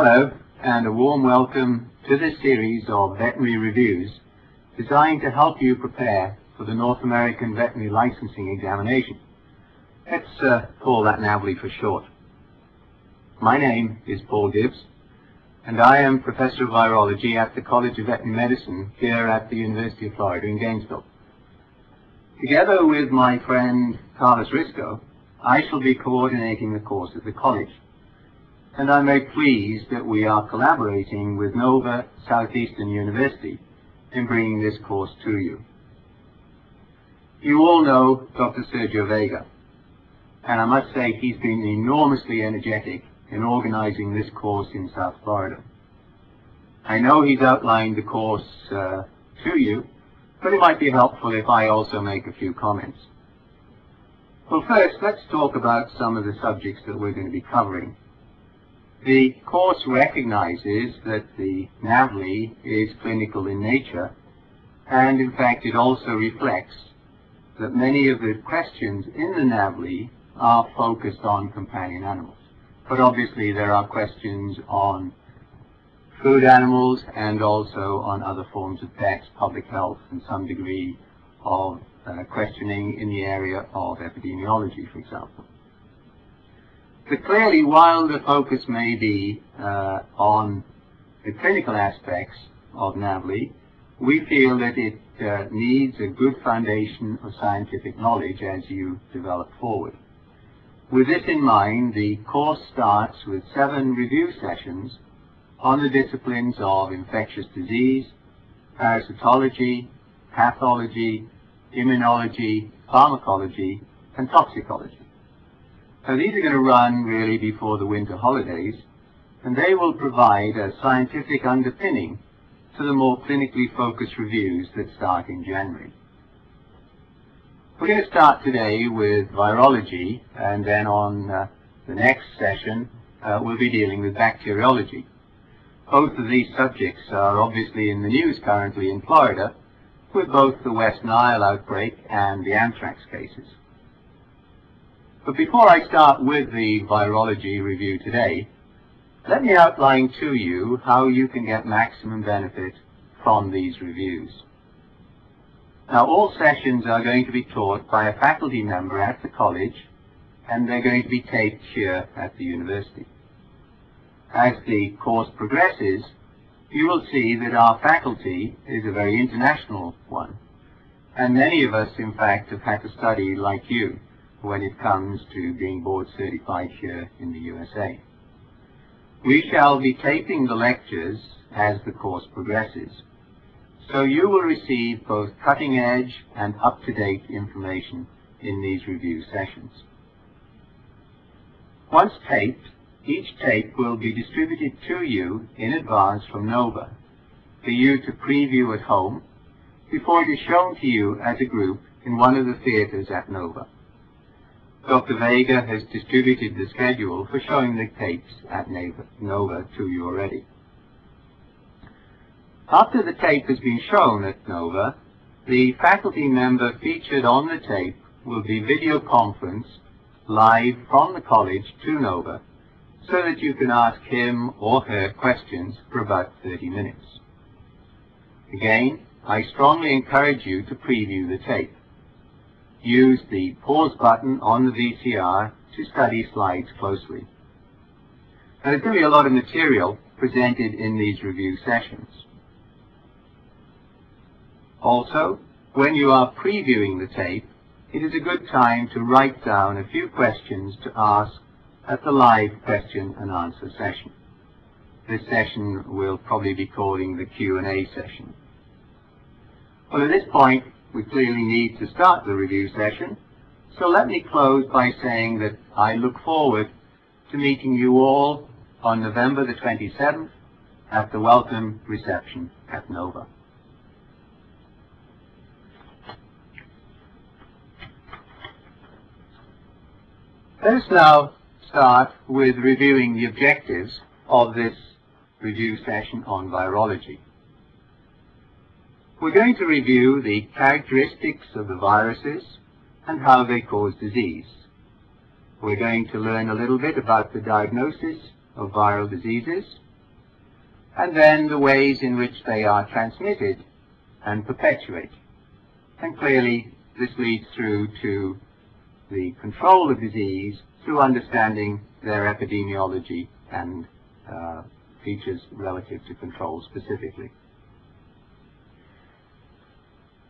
Hello, and a warm welcome to this series of veterinary reviews designed to help you prepare for the North American Veterinary Licensing Examination. Let's uh, call that NAVLE for short. My name is Paul Gibbs, and I am Professor of Virology at the College of Veterinary Medicine here at the University of Florida in Gainesville. Together with my friend Carlos Risco, I shall be coordinating the course at the college. And I'm very pleased that we are collaborating with Nova Southeastern University in bringing this course to you. You all know Dr. Sergio Vega, and I must say he's been enormously energetic in organizing this course in South Florida. I know he's outlined the course uh, to you, but it might be helpful if I also make a few comments. Well, first, let's talk about some of the subjects that we're going to be covering. The course recognizes that the NAVLE is clinical in nature, and in fact it also reflects that many of the questions in the NAVLE are focused on companion animals. But obviously there are questions on food animals and also on other forms of pets, public health, and some degree of uh, questioning in the area of epidemiology, for example. But clearly, while the focus may be uh, on the clinical aspects of NAVLE, we feel that it uh, needs a good foundation of scientific knowledge as you develop forward. With this in mind, the course starts with seven review sessions on the disciplines of infectious disease, parasitology, pathology, immunology, pharmacology, and toxicology. So these are going to run really before the winter holidays, and they will provide a scientific underpinning to the more clinically focused reviews that start in January. We're going to start today with virology, and then on uh, the next session, uh, we'll be dealing with bacteriology. Both of these subjects are obviously in the news currently in Florida, with both the West Nile outbreak and the anthrax cases. But before I start with the virology review today, let me outline to you how you can get maximum benefit from these reviews. Now all sessions are going to be taught by a faculty member at the college and they're going to be taped here at the university as the course progresses, you will see that our faculty is a very international one. And many of us, in fact, have had to study like you when it comes to being board certified here in the USA. We shall be taping the lectures as the course progresses. So you will receive both cutting edge and up-to-date information in these review sessions. Once taped, each tape will be distributed to you in advance from Nova for you to preview at home before it is shown to you as a group in one of the theaters at Nova. Dr. Vega has distributed the schedule for showing the tapes at Nova to you already. After the tape has been shown at Nova, the faculty member featured on the tape will be video conferenced live from the college to Nova so that you can ask him or her questions for about 30 minutes. Again, I strongly encourage you to preview the tape. Use the pause button on the VCR to study slides closely. There's going to be a lot of material presented in these review sessions. Also, when you are previewing the tape, it is a good time to write down a few questions to ask at the live question and answer session. This session we'll probably be calling the Q&A session. Well, at this point, we clearly need to start the review session, so let me close by saying that I look forward to meeting you all on November the 27th at the welcome reception at Nova. Let us now start with reviewing the objectives of this review session on virology. We're going to review the characteristics of the viruses and how they cause disease. We're going to learn a little bit about the diagnosis of viral diseases and then the ways in which they are transmitted and perpetuated. And clearly, this leads through to the control of disease through understanding their epidemiology and uh, features relative to control specifically.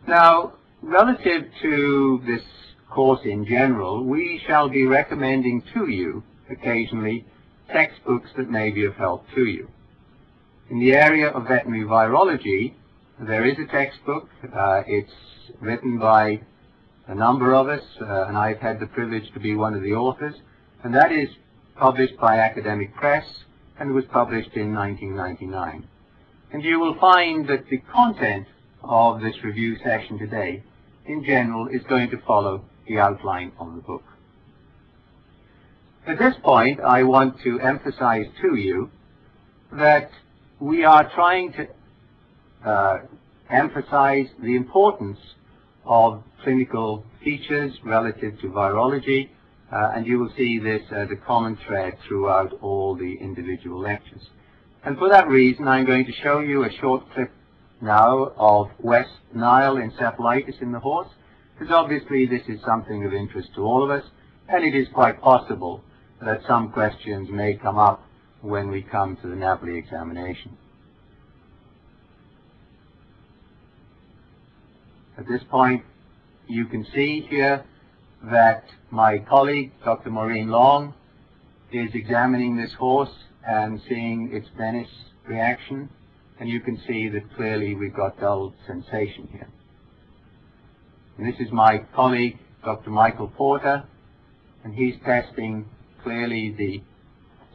Now, relative to this course in general, we shall be recommending to you occasionally textbooks that may be of help to you. In the area of veterinary virology, there is a textbook. Uh, it's written by a number of us, uh, and I've had the privilege to be one of the authors, and that is published by Academic Press and was published in 1999. And you will find that the content of this review session today, in general, is going to follow the outline of the book. At this point, I want to emphasize to you that we are trying to uh, emphasize the importance of clinical features relative to virology, uh, and you will see this as a common thread throughout all the individual lectures. And for that reason, I'm going to show you a short clip now of West Nile encephalitis in the horse, because obviously this is something of interest to all of us, and it is quite possible that some questions may come up when we come to the NAVLE examination. At this point, you can see here that my colleague, Dr. Maureen Long, is examining this horse and seeing its menace reaction, and you can see that clearly we've got dull sensation here. And this is my colleague, Dr. Michael Porter, and he's testing clearly the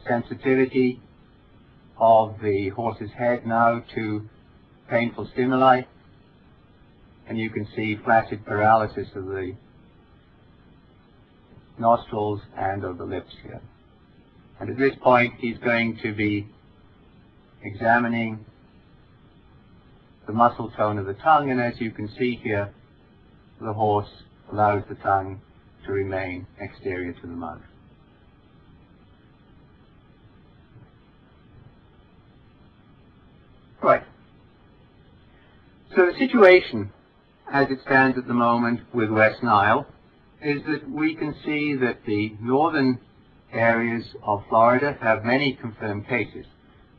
sensitivity of the horse's head now to painful stimuli. And you can see flaccid paralysis of the nostrils and of the lips here. And at this point, he's going to be examining the muscle tone of the tongue, and as you can see here, the horse allows the tongue to remain exterior to the mouth. Right. So the situation as it stands at the moment with West Nile is that we can see that the northern areas of Florida have many confirmed cases.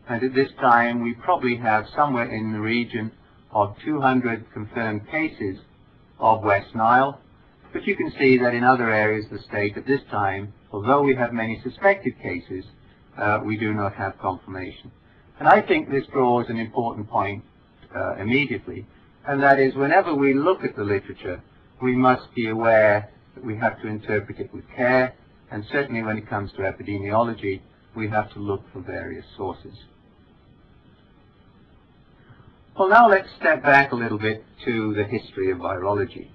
And at this time, we probably have somewhere in the region of 200 confirmed cases of West Nile. But you can see that in other areas of the state at this time, although we have many suspected cases, uh, we do not have confirmation. And I think this draws an important point uh, immediately, and that is whenever we look at the literature, we must be aware that we have to interpret it with care, and certainly when it comes to epidemiology, we have to look for various sources. Well, now let's step back a little bit to the history of virology.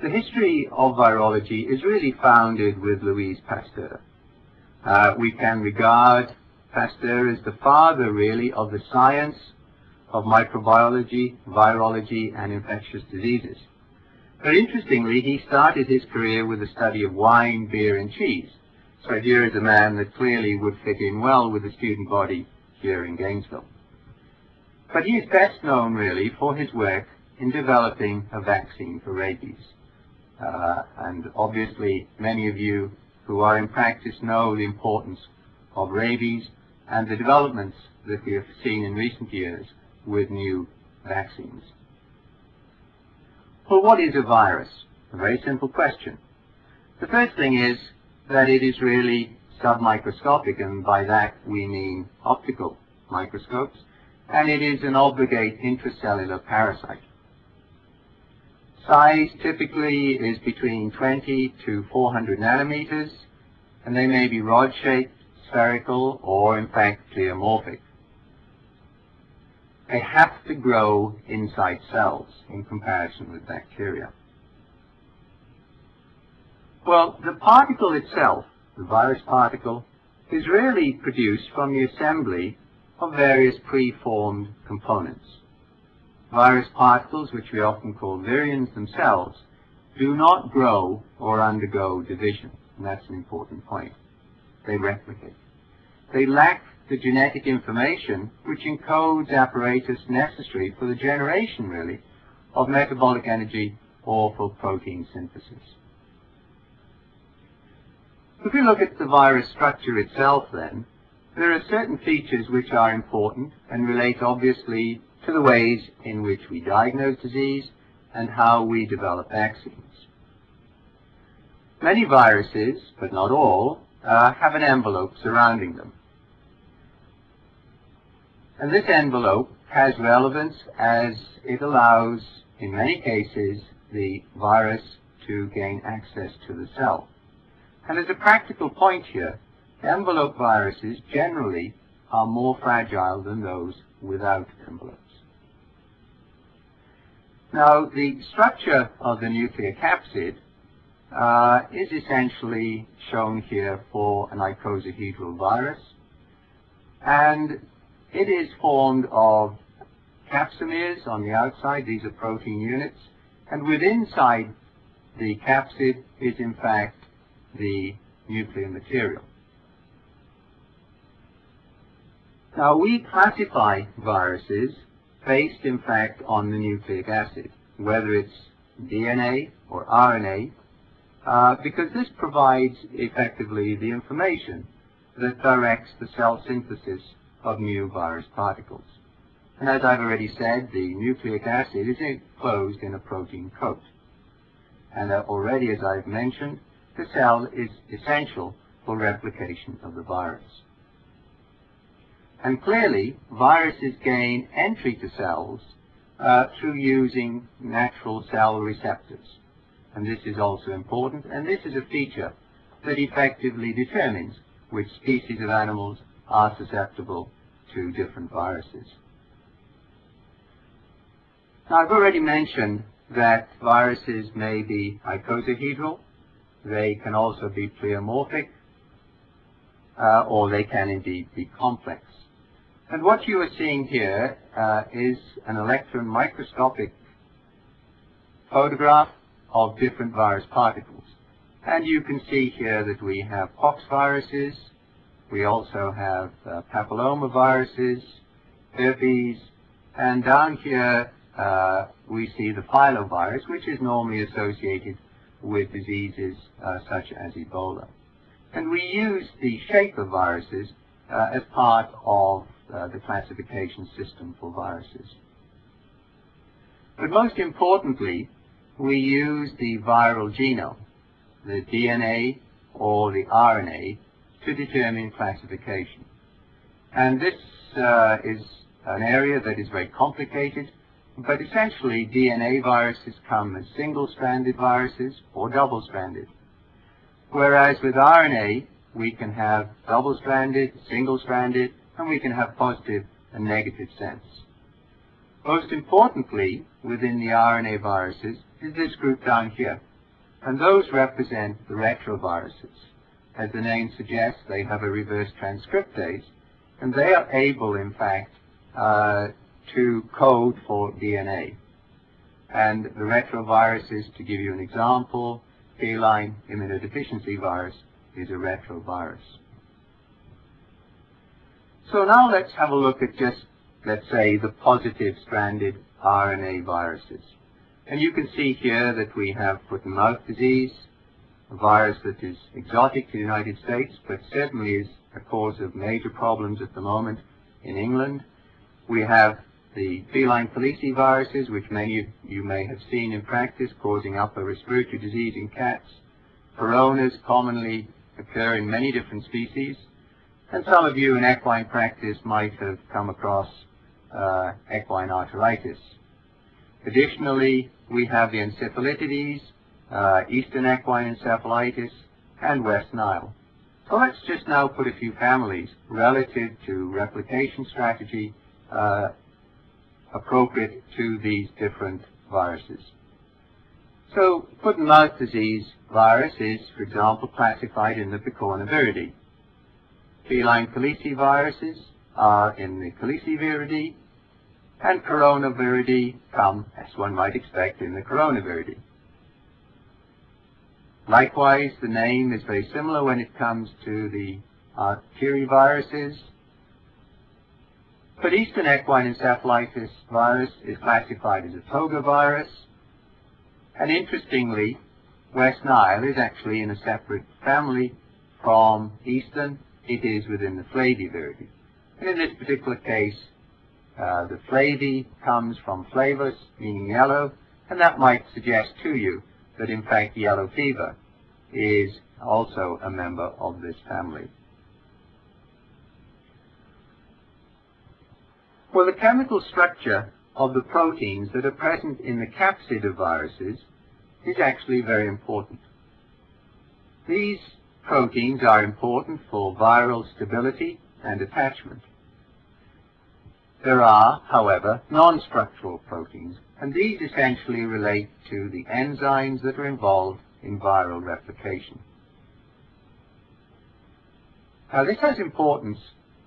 The history of virology is really founded with Louis Pasteur. Uh, we can regard Pasteur as the father, really, of the science of microbiology, virology, and infectious diseases. But interestingly, he started his career with the study of wine, beer, and cheese. So here is a man that clearly would fit in well with the student body here in Gainesville. But he is best known, really, for his work in developing a vaccine for rabies. Uh, and obviously, many of you who are in practice know the importance of rabies and the developments that we have seen in recent years with new vaccines. Well, what is a virus? A very simple question. The first thing is that it is really submicroscopic, and by that we mean optical microscopes, and it is an obligate intracellular parasite. Size typically is between 20 to 400 nanometers, and they may be rod-shaped, spherical, or in fact pleomorphic. They have to grow inside cells in comparison with bacteria. Well, the particle itself, the virus particle, is really produced from the assembly of various preformed components. Virus particles, which we often call virions themselves, do not grow or undergo division, and that's an important point. They replicate. They lack the genetic information which encodes apparatus necessary for the generation, really, of metabolic energy or for protein synthesis. If we look at the virus structure itself then, there are certain features which are important and relate obviously to the ways in which we diagnose disease and how we develop vaccines. Many viruses, but not all, uh, have an envelope surrounding them. And this envelope has relevance as it allows, in many cases, the virus to gain access to the cell. And there's a practical point here, envelope viruses generally are more fragile than those without envelopes. Now, the structure of the nucleocapsid uh, is essentially shown here for an icosahedral virus. And it is formed of capsomeres on the outside, these are protein units, and within inside the capsid is in fact the nuclear material. Now we classify viruses based in fact on the nucleic acid, whether it's DNA or RNA, uh, because this provides effectively the information that directs the cell synthesis of new virus particles. And as I've already said, the nucleic acid is enclosed in a protein coat. And uh, already, as I've mentioned, the cell is essential for replication of the virus. And clearly, viruses gain entry to cells uh, through using natural cell receptors. And this is also important, and this is a feature that effectively determines which species of animals are susceptible to different viruses. Now, I've already mentioned that viruses may be icosahedral, they can also be pleomorphic, uh, or they can indeed be complex. And what you are seeing here uh, is an electron microscopic photograph of different virus particles. And you can see here that we have pox viruses, we also have uh, papilloma viruses, herpes, and down here uh, we see the filovirus, which is normally associated with diseases uh, such as Ebola. And we use the shape of viruses uh, as part of uh, the classification system for viruses. But most importantly, we use the viral genome, the DNA or the RNA, to determine classification. And this uh, is an area that is very complicated, but essentially DNA viruses come as single-stranded viruses or double-stranded. Whereas with RNA, we can have double-stranded, single-stranded, and we can have positive and negative sense. Most importantly, within the RNA viruses is this group down here, and those represent the retroviruses. As the name suggests, they have a reverse transcriptase, and they are able, in fact, uh, to code for DNA. And the retroviruses, to give you an example, feline immunodeficiency virus is a retrovirus. So now let's have a look at just, let's say, the positive stranded RNA viruses. And you can see here that we have foot and mouth disease, a virus that is exotic to the United States, but certainly is a cause of major problems at the moment in England. We have the feline calici viruses, which many of you may have seen in practice, causing upper respiratory disease in cats. Coronas commonly occur in many different species. And some of you in equine practice might have come across uh, equine arteritis. Additionally, we have the encephalitides, uh, Eastern equine encephalitis, and West Nile. So let's just now put a few families relative to replication strategy uh, appropriate to these different viruses. So foot and mouth disease virus is, for example, classified in the Picornaviridae. Feline caliciviruses are in the Caliciviridae, and coronaviridae come, as one might expect, in the coronaviridae. Likewise, the name is very similar when it comes to the arteriviruses, But Eastern equine encephalitis virus is classified as a toga virus, and interestingly, West Nile is actually in a separate family from Eastern. It is within the Flaviviridae. And in this particular case, uh, the flavi comes from flavus, meaning yellow, and that might suggest to you that in fact yellow fever is also a member of this family. Well, the chemical structure of the proteins that are present in the capsid of viruses is actually very important. These proteins are important for viral stability and attachment. There are, however, non-structural proteins, and these essentially relate to the enzymes that are involved in viral replication. Now this has importance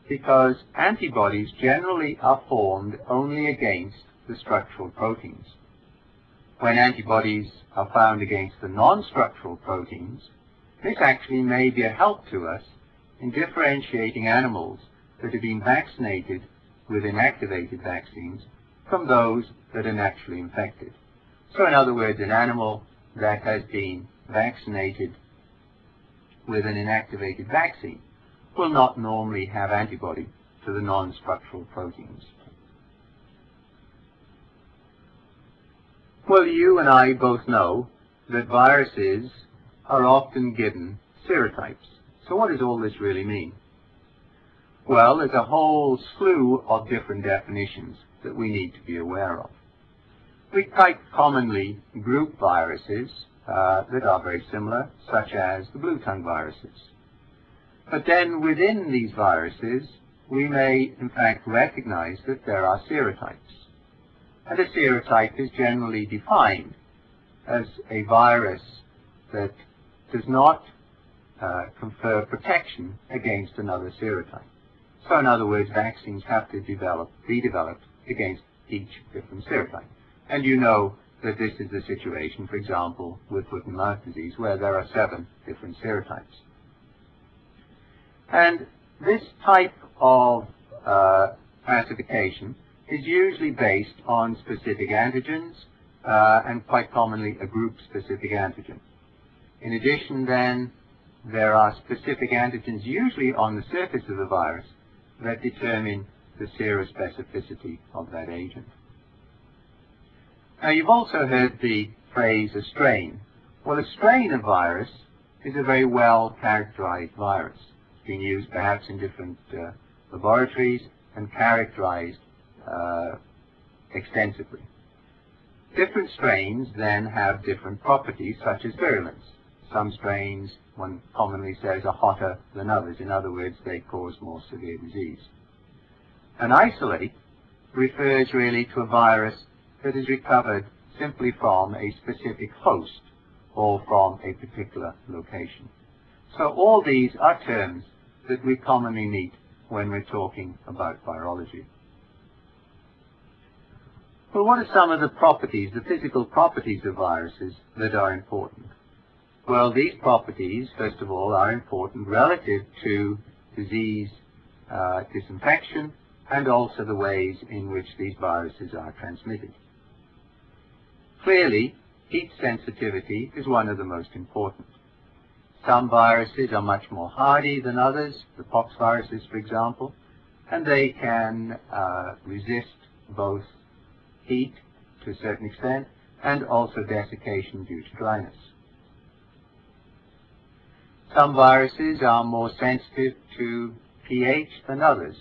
because antibodies generally are formed only against the structural proteins. When antibodies are found against the non-structural proteins, this actually may be a help to us in differentiating animals that have been vaccinated with inactivated vaccines from those that are naturally infected. So in other words, an animal that has been vaccinated with an inactivated vaccine will not normally have antibody to the non-structural proteins. Well, you and I both know that viruses are often given serotypes. So what does all this really mean? Well, there's a whole slew of different definitions that we need to be aware of. We quite commonly group viruses uh, that are very similar, such as the blue tongue viruses. But then within these viruses, we may in fact recognize that there are serotypes. And a serotype is generally defined as a virus that does not uh, confer protection against another serotype. So in other words, vaccines have to develop, be developed against each different serotype. And you know that this is the situation, for example, with foot and mouth disease, where there are seven different serotypes. And this type of uh, classification is usually based on specific antigens uh, and quite commonly a group-specific antigen. In addition, then, there are specific antigens usually on the surface of the virus that determine the serospecificity of that agent. Now, you've also heard the phrase a strain. Well, a strain of virus is a very well characterized virus It's been used perhaps in different uh, laboratories and characterized uh, extensively. Different strains then have different properties such as virulence. Some strains, one commonly says, are hotter than others. In other words, they cause more severe disease. An isolate refers really to a virus that is recovered simply from a specific host or from a particular location. So all these are terms that we commonly meet when we're talking about virology. Well, what are some of the properties, the physical properties of viruses that are important? Well, these properties, first of all, are important relative to disease uh, disinfection and also the ways in which these viruses are transmitted. Clearly, heat sensitivity is one of the most important. Some viruses are much more hardy than others, the pox viruses, for example, and they can uh, resist both heat to a certain extent and also desiccation due to dryness. Some viruses are more sensitive to pH than others.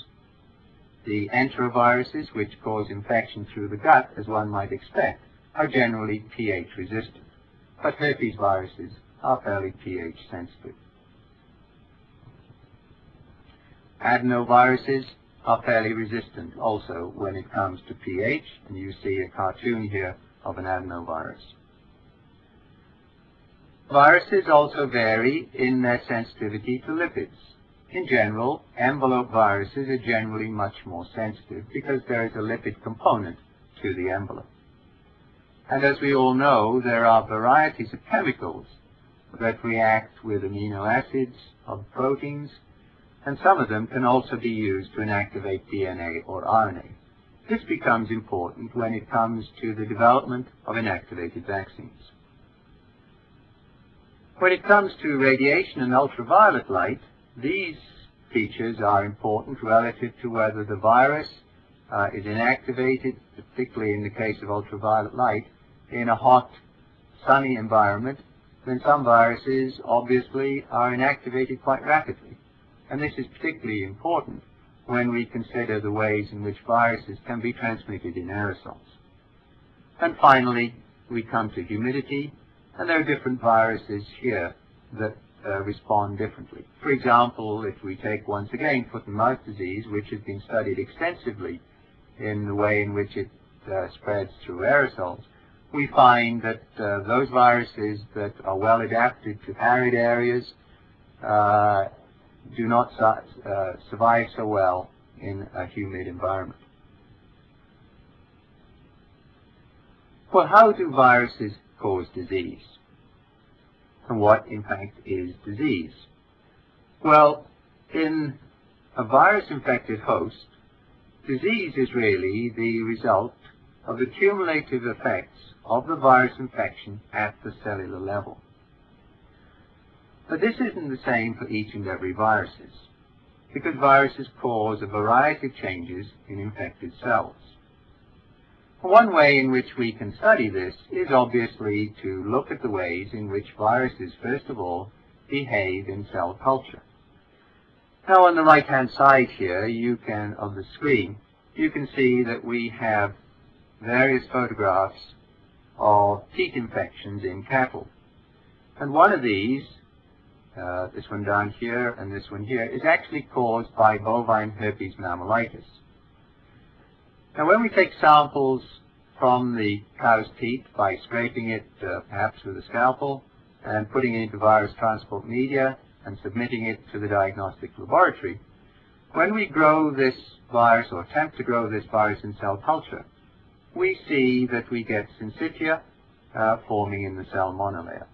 The enteroviruses, which cause infection through the gut, as one might expect, are generally pH resistant. But herpes viruses are fairly pH sensitive. Adenoviruses are fairly resistant also when it comes to pH, and you see a cartoon here of an adenovirus. Viruses also vary in their sensitivity to lipids. In general, envelope viruses are generally much more sensitive because there is a lipid component to the envelope. And as we all know, there are varieties of chemicals that react with amino acids of proteins and some of them can also be used to inactivate DNA or RNA. This becomes important when it comes to the development of inactivated vaccines. When it comes to radiation and ultraviolet light, these features are important relative to whether the virus uh, is inactivated, particularly in the case of ultraviolet light, in a hot, sunny environment, then some viruses obviously are inactivated quite rapidly. And this is particularly important when we consider the ways in which viruses can be transmitted in aerosols. And finally, we come to humidity, and there are different viruses here that uh, respond differently. For example, if we take once again foot and mouth disease, which has been studied extensively in the way in which it uh, spreads through aerosols, we find that uh, those viruses that are well adapted to arid areas uh, do not uh, survive so well in a humid environment. Well, how do viruses cause disease? And what, in fact, is disease? Well, in a virus-infected host, disease is really the result of the cumulative effects of the virus infection at the cellular level. But this isn't the same for each and every viruses, because viruses cause a variety of changes in infected cells. One way in which we can study this is obviously to look at the ways in which viruses, first of all, behave in cell culture. Now on the right-hand side here, you can, of the screen, you can see that we have various photographs of teat infections in cattle. And one of these, uh, this one down here and this one here, is actually caused by bovine herpes mammillitis. Now when we take samples from the cow's teat by scraping it uh, perhaps with a scalpel and putting it into virus transport media and submitting it to the diagnostic laboratory, when we grow this virus or attempt to grow this virus in cell culture, we see that we get syncytia uh, forming in the cell monolayer.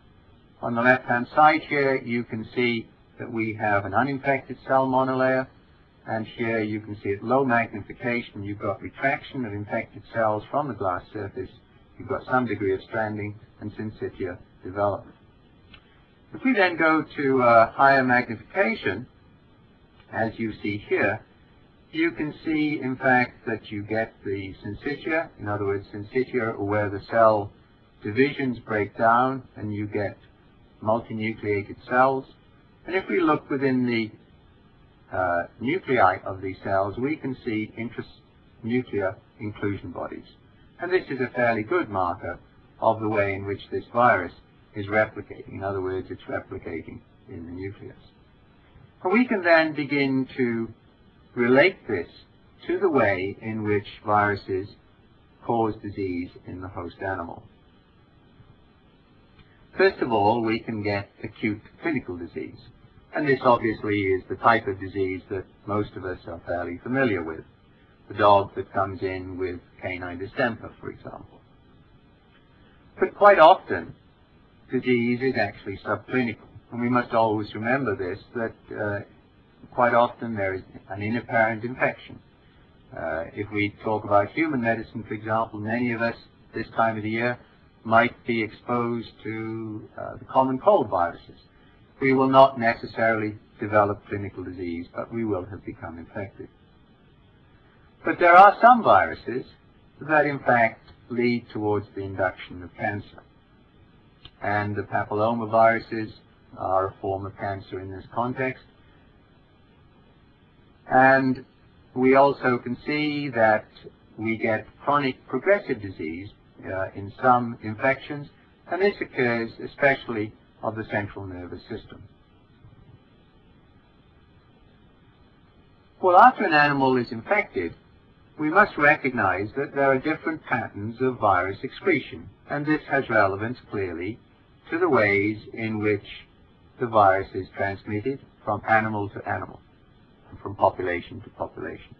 On the left-hand side here, you can see that we have an uninfected cell monolayer, and here you can see at low magnification, you've got retraction of infected cells from the glass surface, you've got some degree of stranding and syncytia development. If we then go to uh, higher magnification, as you see here, you can see, in fact, that you get the syncytia, in other words, syncytia where the cell divisions break down and you get multinucleated cells. And if we look within the uh, nuclei of these cells, we can see intranuclear inclusion bodies. And this is a fairly good marker of the way in which this virus is replicating. In other words, it's replicating in the nucleus. And we can then begin to relate this to the way in which viruses cause disease in the host animal. First of all, we can get acute clinical disease. And this obviously is the type of disease that most of us are fairly familiar with. The dog that comes in with canine distemper, for example. But quite often, disease is actually subclinical. And we must always remember this, that uh, quite often there is an inapparent infection. Uh, if we talk about human medicine, for example, many of us this time of the year might be exposed to uh, the common cold viruses. We will not necessarily develop clinical disease, but we will have become infected. But there are some viruses that in fact lead towards the induction of cancer. And the papillomaviruses are a form of cancer in this context. And we also can see that we get chronic progressive disease uh, in some infections, and this occurs especially of the central nervous system. Well, after an animal is infected, we must recognize that there are different patterns of virus excretion, and this has relevance clearly to the ways in which the virus is transmitted from animal to animal and from population to population.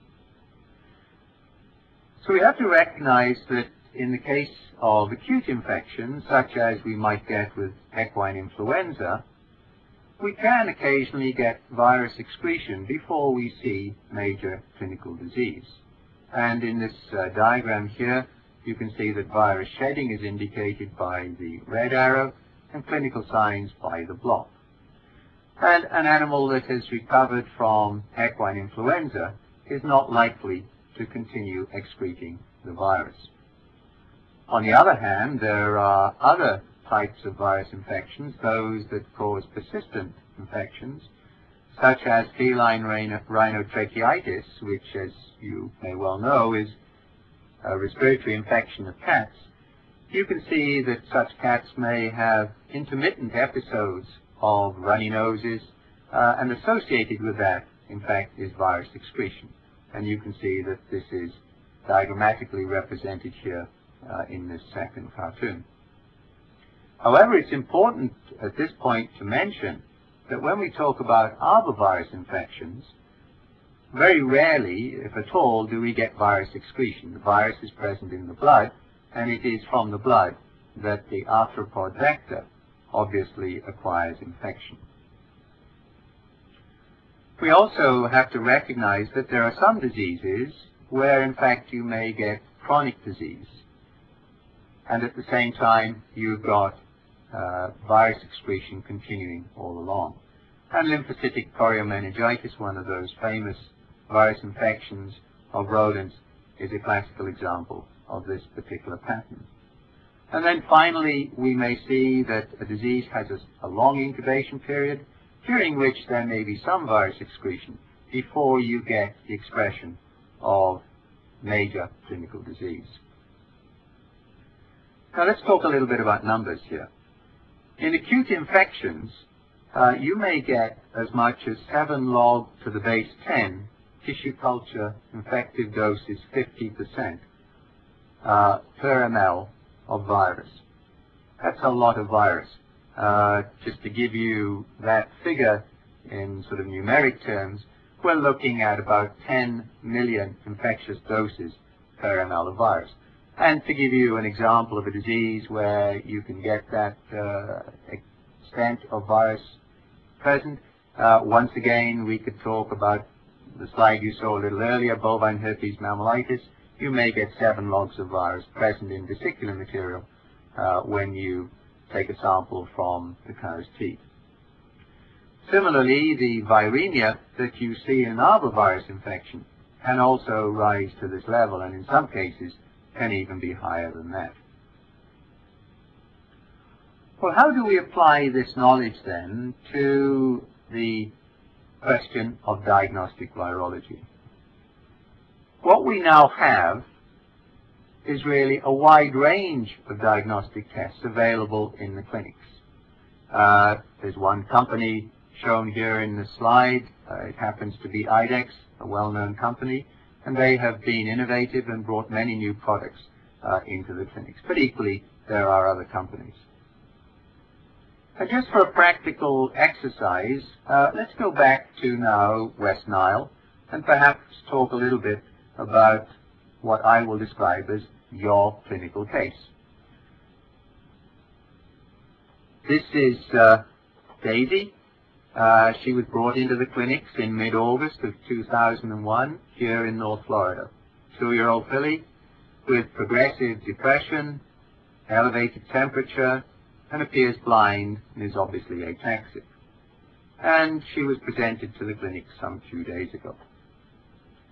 So we have to recognize that in the case of acute infections, such as we might get with equine influenza, we can occasionally get virus excretion before we see major clinical disease. And in this uh, diagram here, you can see that virus shedding is indicated by the red arrow and clinical signs by the block. And an animal that has recovered from equine influenza is not likely to continue excreting the virus. On the other hand, there are other types of virus infections, those that cause persistent infections, such as feline rhinotracheitis, which, as you may well know, is a respiratory infection of cats. You can see that such cats may have intermittent episodes of runny noses, uh, and associated with that, in fact, is virus excretion. And you can see that this is diagrammatically represented here uh, in this second cartoon. However, it's important at this point to mention that when we talk about arbovirus infections, very rarely, if at all, do we get virus excretion. The virus is present in the blood, and it is from the blood that the arthropod vector obviously acquires infection. We also have to recognize that there are some diseases where, in fact, you may get chronic disease. And at the same time, you've got uh, virus excretion continuing all along. And lymphocytic choriomeningitis, one of those famous virus infections of rodents, is a classical example of this particular pattern. And then finally, we may see that a disease has a, a long incubation period, during which there may be some virus excretion before you get the expression of major clinical disease. Now let's talk a little bit about numbers here. In acute infections, uh, you may get as much as 7 log to the base 10 tissue culture infective doses 50% uh, per ml of virus. That's a lot of virus. Uh, just to give you that figure in sort of numeric terms, we're looking at about 10 million infectious doses per ml of virus. And to give you an example of a disease where you can get that uh, extent of virus present, uh, once again, we could talk about the slide you saw a little earlier, bovine herpes mammillitis. You may get seven logs of virus present in vesicular material uh, when you take a sample from the cow's teeth. Similarly, the viremia that you see in arbovirus infection can also rise to this level, and in some cases, can even be higher than that. Well, how do we apply this knowledge then to the question of diagnostic virology? What we now have is really a wide range of diagnostic tests available in the clinics. Uh, there's one company shown here in the slide. Uh, it happens to be IDEXX, a well-known company and they have been innovative and brought many new products uh, into the clinics. But equally, there are other companies. Just for a practical exercise, uh, let's go back to now West Nile and perhaps talk a little bit about what I will describe as your clinical case. This is uh, Daisy. Uh, she was brought into the clinics in mid-August of 2001 here in North Florida. Two-year-old filly with progressive depression, elevated temperature, and appears blind and is obviously ataxic. And she was presented to the clinic some few days ago.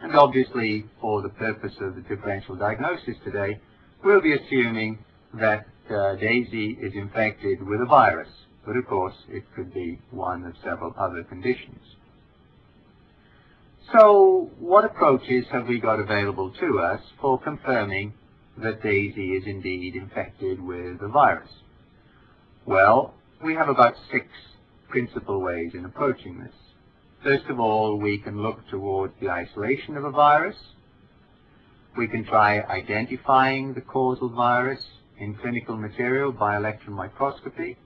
And obviously, for the purpose of the differential diagnosis today, we'll be assuming that uh, Daisy is infected with a virus but of course it could be one of several other conditions. So what approaches have we got available to us for confirming that Daisy is indeed infected with the virus? Well, we have about six principal ways in approaching this. First of all, we can look towards the isolation of a virus. We can try identifying the causal virus in clinical material by electron microscopy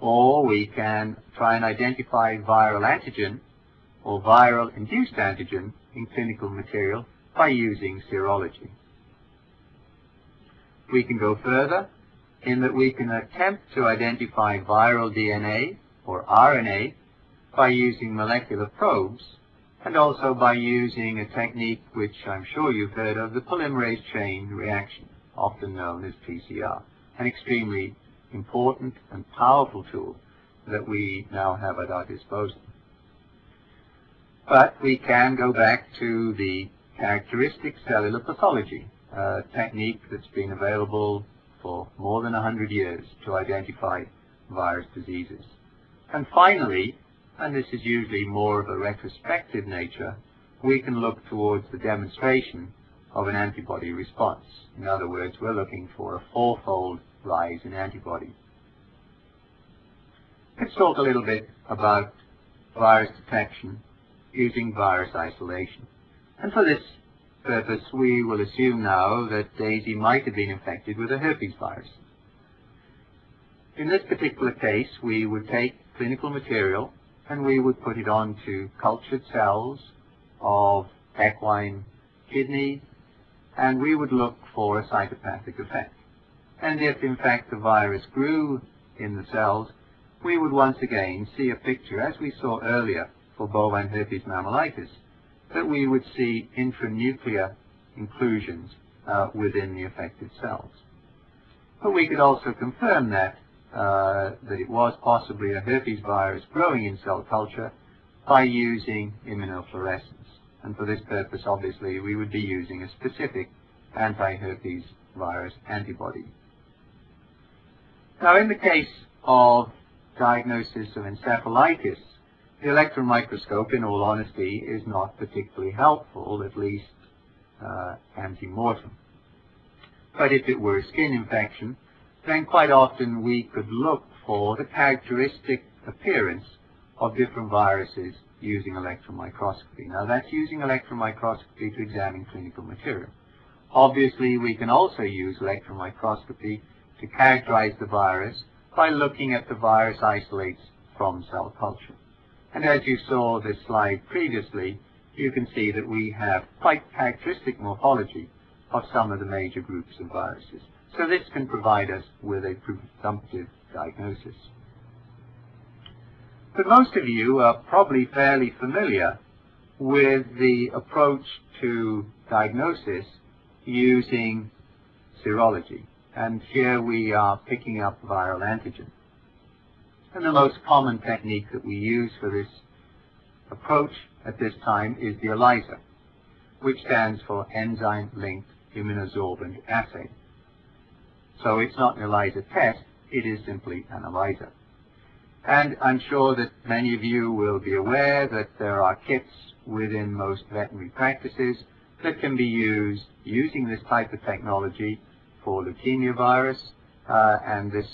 or we can try and identify viral antigen or viral-induced antigen in clinical material by using serology. We can go further in that we can attempt to identify viral DNA or RNA by using molecular probes and also by using a technique which I'm sure you've heard of, the polymerase chain reaction, often known as PCR, an extremely important and powerful tool that we now have at our disposal. But we can go back to the characteristic cellular pathology, a technique that's been available for more than 100 years to identify virus diseases. And finally, and this is usually more of a retrospective nature, we can look towards the demonstration of an antibody response. In other words, we're looking for a fourfold rise in antibodies. Let's talk a little bit about virus detection using virus isolation. And for this purpose, we will assume now that Daisy might have been infected with a herpes virus. In this particular case, we would take clinical material and we would put it onto cultured cells of equine kidney, and we would look for a cytopathic effect. And if in fact the virus grew in the cells, we would once again see a picture, as we saw earlier for bovine herpes mammillitis, that we would see intranuclear inclusions uh, within the affected cells. But we could also confirm that uh, that it was possibly a herpes virus growing in cell culture by using immunofluorescence. And for this purpose, obviously, we would be using a specific anti-herpes virus antibody. Now, in the case of diagnosis of encephalitis, the electron microscope, in all honesty, is not particularly helpful, at least uh, ante-mortem. But if it were a skin infection, then quite often we could look for the characteristic appearance of different viruses using electron microscopy. Now that's using electron microscopy to examine clinical material. Obviously we can also use electron microscopy to characterize the virus by looking at the virus isolates from cell culture. And as you saw this slide previously, you can see that we have quite characteristic morphology of some of the major groups of viruses. So this can provide us with a presumptive diagnosis. But most of you are probably fairly familiar with the approach to diagnosis using serology. And here we are picking up viral antigen. And the most common technique that we use for this approach at this time is the ELISA, which stands for Enzyme-Linked Immunosorbent Assay. So it's not an ELISA test, it is simply an ELISA. And I'm sure that many of you will be aware that there are kits within most veterinary practices that can be used using this type of technology for leukemia virus, uh, and this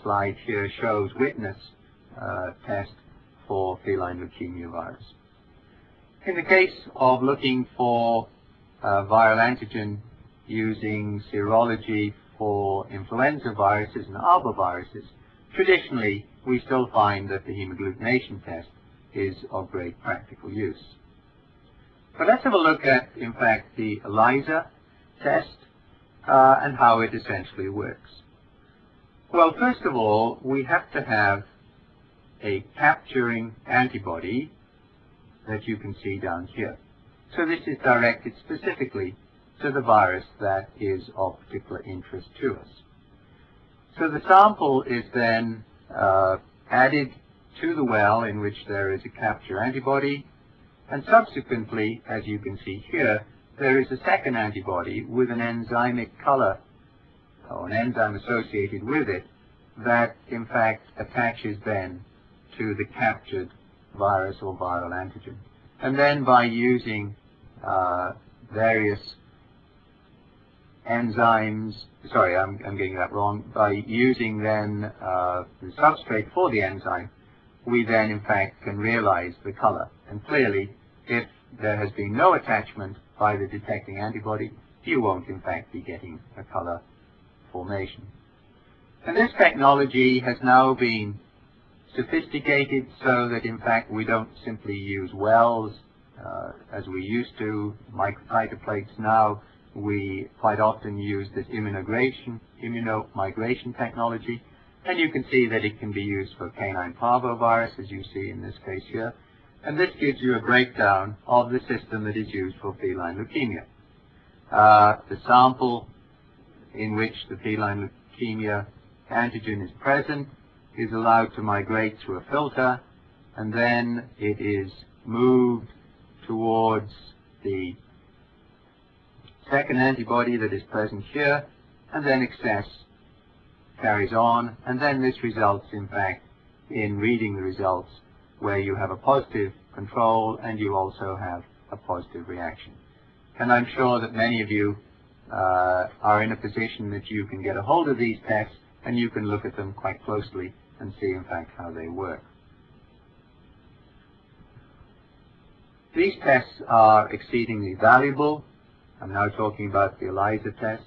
slide here shows witness uh, test for feline leukemia virus. In the case of looking for uh, viral antigen using serology for influenza viruses and arboviruses, traditionally we still find that the hemagglutination test is of great practical use. But let's have a look at, in fact, the ELISA test uh, and how it essentially works. Well, first of all, we have to have a capturing antibody that you can see down here. So this is directed specifically to the virus that is of particular interest to us. So the sample is then uh, added to the well in which there is a capture antibody, and subsequently, as you can see here, there is a second antibody with an enzymic color, or an enzyme associated with it, that in fact attaches then to the captured virus or viral antigen. And then by using uh, various enzymes, sorry, I'm, I'm getting that wrong, by using then uh, the substrate for the enzyme, we then in fact can realize the color. And clearly, if there has been no attachment by the detecting antibody, you won't in fact be getting a color formation. And this technology has now been sophisticated so that in fact we don't simply use wells uh, as we used to, microtiter plates now we quite often use this immunogration, immunomigration technology, And you can see that it can be used for canine parvovirus, as you see in this case here. And this gives you a breakdown of the system that is used for feline leukemia. Uh, the sample in which the feline leukemia antigen is present is allowed to migrate through a filter, and then it is moved towards the second antibody that is present here, and then excess carries on, and then this results, in fact, in reading the results where you have a positive control and you also have a positive reaction. And I'm sure that many of you uh, are in a position that you can get a hold of these tests and you can look at them quite closely and see, in fact, how they work. These tests are exceedingly valuable. I'm now talking about the ELISA tests.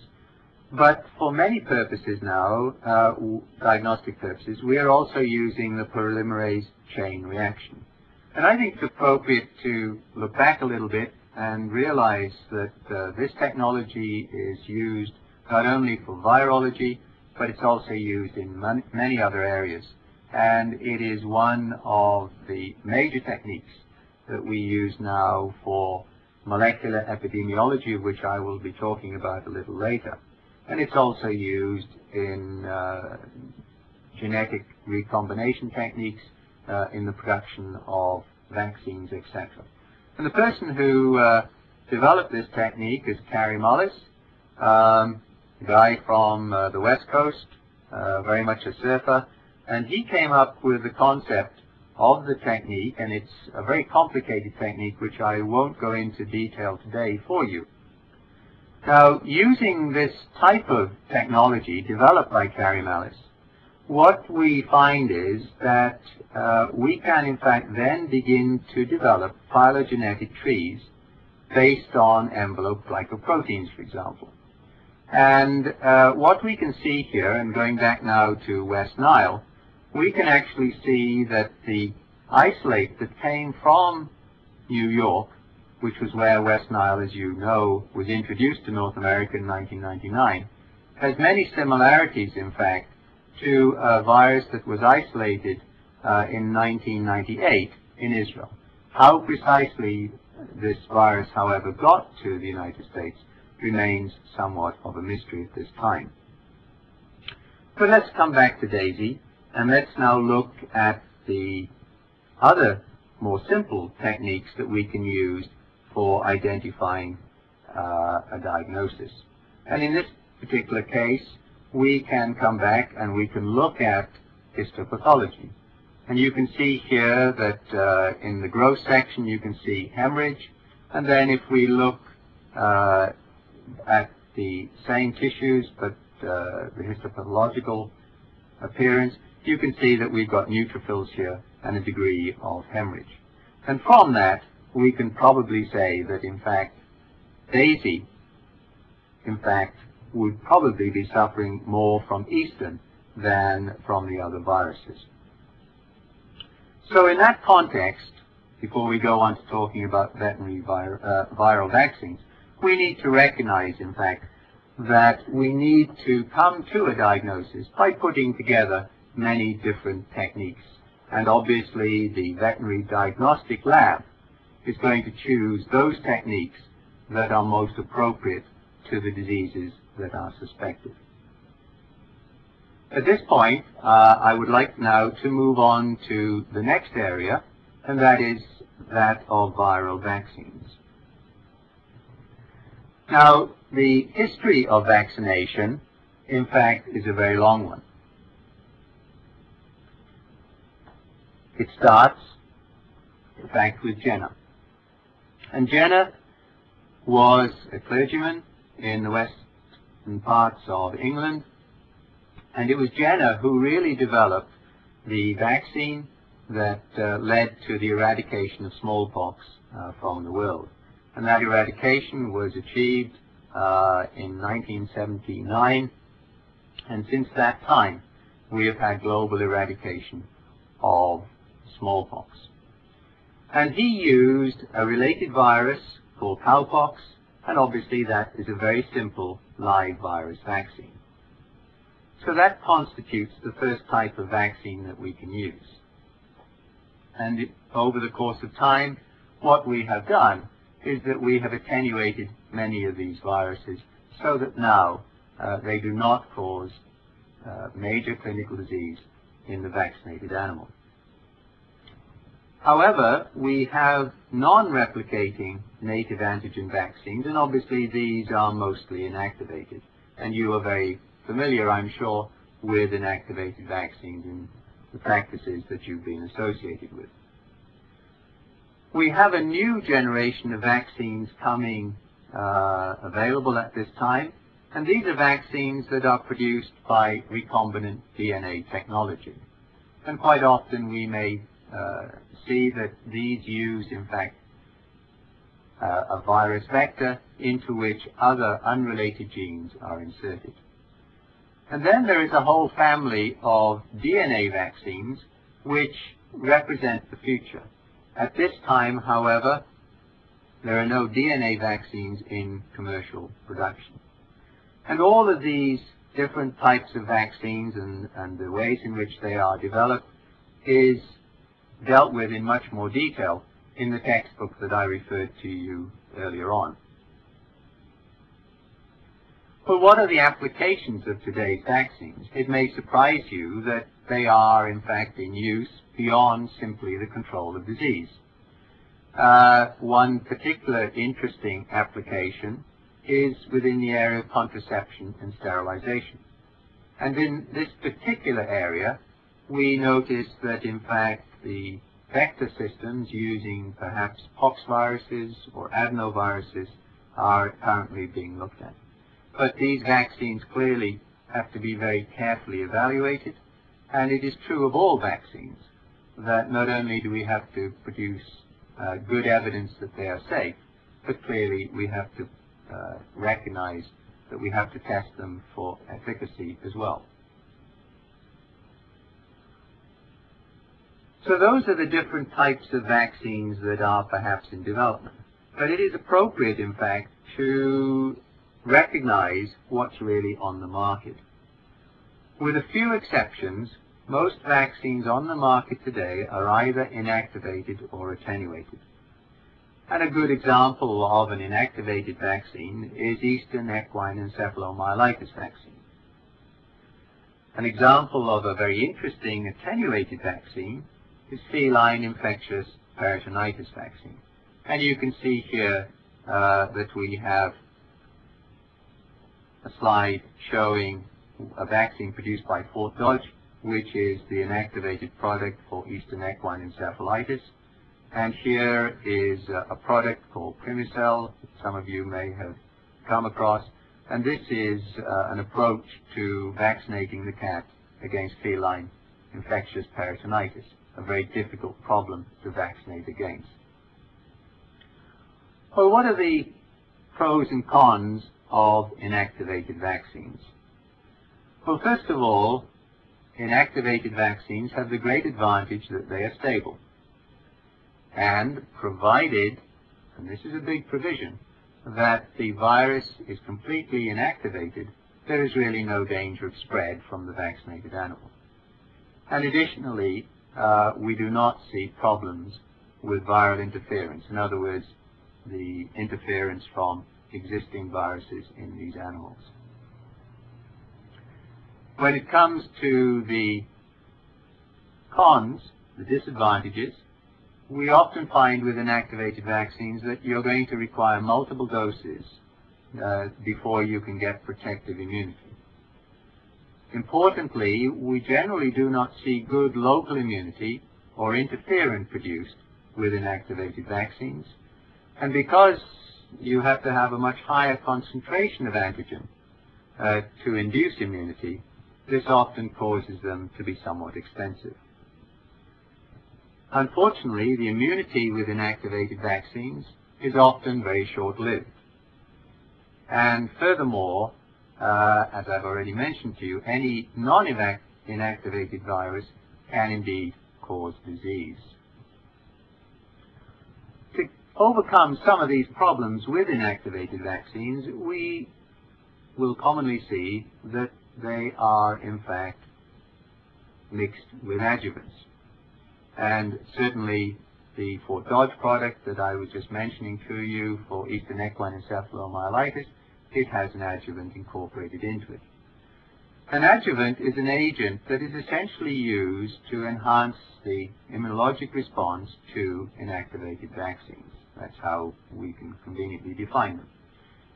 But for many purposes now, uh, diagnostic purposes, we are also using the polymerase chain reaction. And I think it's appropriate to look back a little bit and realize that uh, this technology is used not only for virology, but it's also used in man many other areas. And it is one of the major techniques that we use now for molecular epidemiology, which I will be talking about a little later. And it's also used in uh, genetic recombination techniques uh, in the production of vaccines, etc. And the person who uh, developed this technique is Kary Mullis, um, a guy from uh, the West Coast, uh, very much a surfer, and he came up with the concept of the technique, and it's a very complicated technique which I won't go into detail today for you. Now, using this type of technology developed by Kary Mullis, what we find is that uh, we can in fact then begin to develop phylogenetic trees based on envelope glycoproteins, for example. And uh, what we can see here, and going back now to West Nile, we can actually see that the isolate that came from New York, which was where West Nile, as you know, was introduced to North America in 1999, has many similarities, in fact, to a virus that was isolated uh, in 1998 in Israel. How precisely this virus, however, got to the United States remains somewhat of a mystery at this time. But let's come back to DAISY, and let's now look at the other more simple techniques that we can use for identifying uh, a diagnosis. And in this particular case, we can come back and we can look at histopathology. And you can see here that uh, in the gross section you can see hemorrhage. And then if we look uh, at the same tissues but uh, the histopathological appearance, you can see that we've got neutrophils here and a degree of hemorrhage. And from that, we can probably say that in fact, DAISY, in fact, would probably be suffering more from Eastern than from the other viruses. So in that context, before we go on to talking about veterinary vir uh, viral vaccines, we need to recognize, in fact, that we need to come to a diagnosis by putting together many different techniques. And obviously, the veterinary diagnostic lab is going to choose those techniques that are most appropriate to the diseases that are suspected. At this point, uh, I would like now to move on to the next area, and that is that of viral vaccines. Now, the history of vaccination, in fact, is a very long one. It starts, in fact, with Jenner. And Jenner was a clergyman in the western parts of England, and it was Jenner who really developed the vaccine that uh, led to the eradication of smallpox uh, from the world. And that eradication was achieved uh, in 1979, and since that time we have had global eradication of smallpox. And he used a related virus called cowpox, and obviously that is a very simple live virus vaccine. So that constitutes the first type of vaccine that we can use. And over the course of time, what we have done is that we have attenuated many of these viruses so that now uh, they do not cause uh, major clinical disease in the vaccinated animal. However, we have non-replicating native antigen vaccines, and obviously these are mostly inactivated. And you are very familiar, I'm sure, with inactivated vaccines and the practices that you've been associated with. We have a new generation of vaccines coming uh, available at this time, and these are vaccines that are produced by recombinant DNA technology. And quite often we may see that these use, in fact, uh, a virus vector into which other unrelated genes are inserted. And then there is a whole family of DNA vaccines which represent the future. At this time, however, there are no DNA vaccines in commercial production. And all of these different types of vaccines and, and the ways in which they are developed is dealt with in much more detail in the textbook that I referred to you earlier on. But what are the applications of today's vaccines? It may surprise you that they are in fact in use beyond simply the control of disease. Uh, one particular interesting application is within the area of contraception and sterilization. And in this particular area, we notice that in fact the vector systems using perhaps pox viruses or adenoviruses are currently being looked at. But these vaccines clearly have to be very carefully evaluated, and it is true of all vaccines that not only do we have to produce uh, good evidence that they are safe, but clearly we have to uh, recognize that we have to test them for efficacy as well. So those are the different types of vaccines that are perhaps in development. But it is appropriate, in fact, to recognize what's really on the market. With a few exceptions, most vaccines on the market today are either inactivated or attenuated. And a good example of an inactivated vaccine is Eastern equine encephalomyelitis vaccine. An example of a very interesting attenuated vaccine is feline infectious peritonitis vaccine. And you can see here uh, that we have a slide showing a vaccine produced by Fort Dodge, which is the inactivated product for Eastern equine encephalitis. And here is a product called Primucell, some of you may have come across. And this is uh, an approach to vaccinating the cat against feline infectious peritonitis a very difficult problem to vaccinate against. Well, what are the pros and cons of inactivated vaccines? Well, first of all, inactivated vaccines have the great advantage that they are stable. And provided, and this is a big provision, that the virus is completely inactivated, there is really no danger of spread from the vaccinated animal. And additionally, uh, we do not see problems with viral interference. In other words, the interference from existing viruses in these animals. When it comes to the cons, the disadvantages, we often find with inactivated vaccines that you're going to require multiple doses uh, before you can get protective immunity. Importantly, we generally do not see good local immunity or interferon produced with inactivated vaccines. And because you have to have a much higher concentration of antigen uh, to induce immunity, this often causes them to be somewhat expensive. Unfortunately, the immunity with inactivated vaccines is often very short-lived. And furthermore, uh, as I've already mentioned to you, any non-inactivated virus can indeed cause disease. To overcome some of these problems with inactivated vaccines, we will commonly see that they are in fact mixed with adjuvants. And certainly the Fort Dodge product that I was just mentioning to you for Eastern equine encephalomyelitis, it has an adjuvant incorporated into it. An adjuvant is an agent that is essentially used to enhance the immunologic response to inactivated vaccines. That's how we can conveniently define them.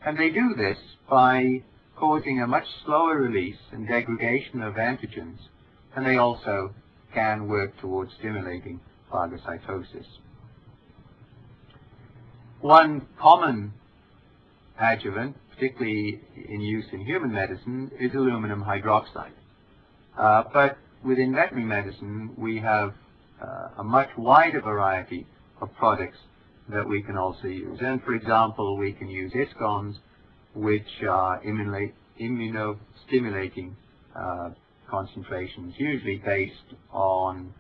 And they do this by causing a much slower release and degradation of antigens, and they also can work towards stimulating phagocytosis. One common adjuvant, particularly in use in human medicine, is aluminum hydroxide. Uh, but within veterinary medicine, we have uh, a much wider variety of products that we can also use. And for example, we can use ISCOMs, which are immunostimulating uh, concentrations, usually based on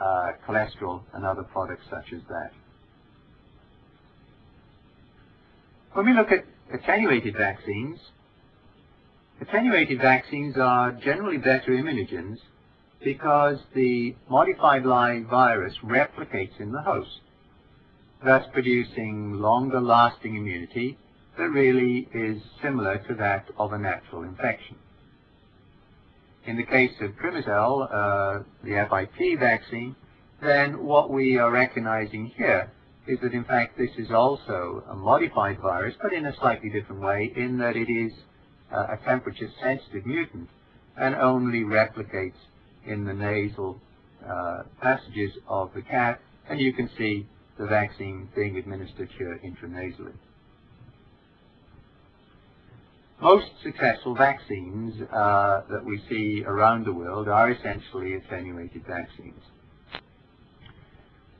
uh, cholesterol and other products such as that. When we look at attenuated vaccines, attenuated vaccines are generally better immunogens because the modified live virus replicates in the host, thus producing longer lasting immunity that really is similar to that of a natural infection. In the case of Primucell, uh, the FIP vaccine, then what we are recognizing here is that in fact this is also a modified virus, but in a slightly different way in that it is uh, a temperature sensitive mutant and only replicates in the nasal uh, passages of the cat, and you can see the vaccine being administered here intranasally. Most successful vaccines uh, that we see around the world are essentially attenuated vaccines.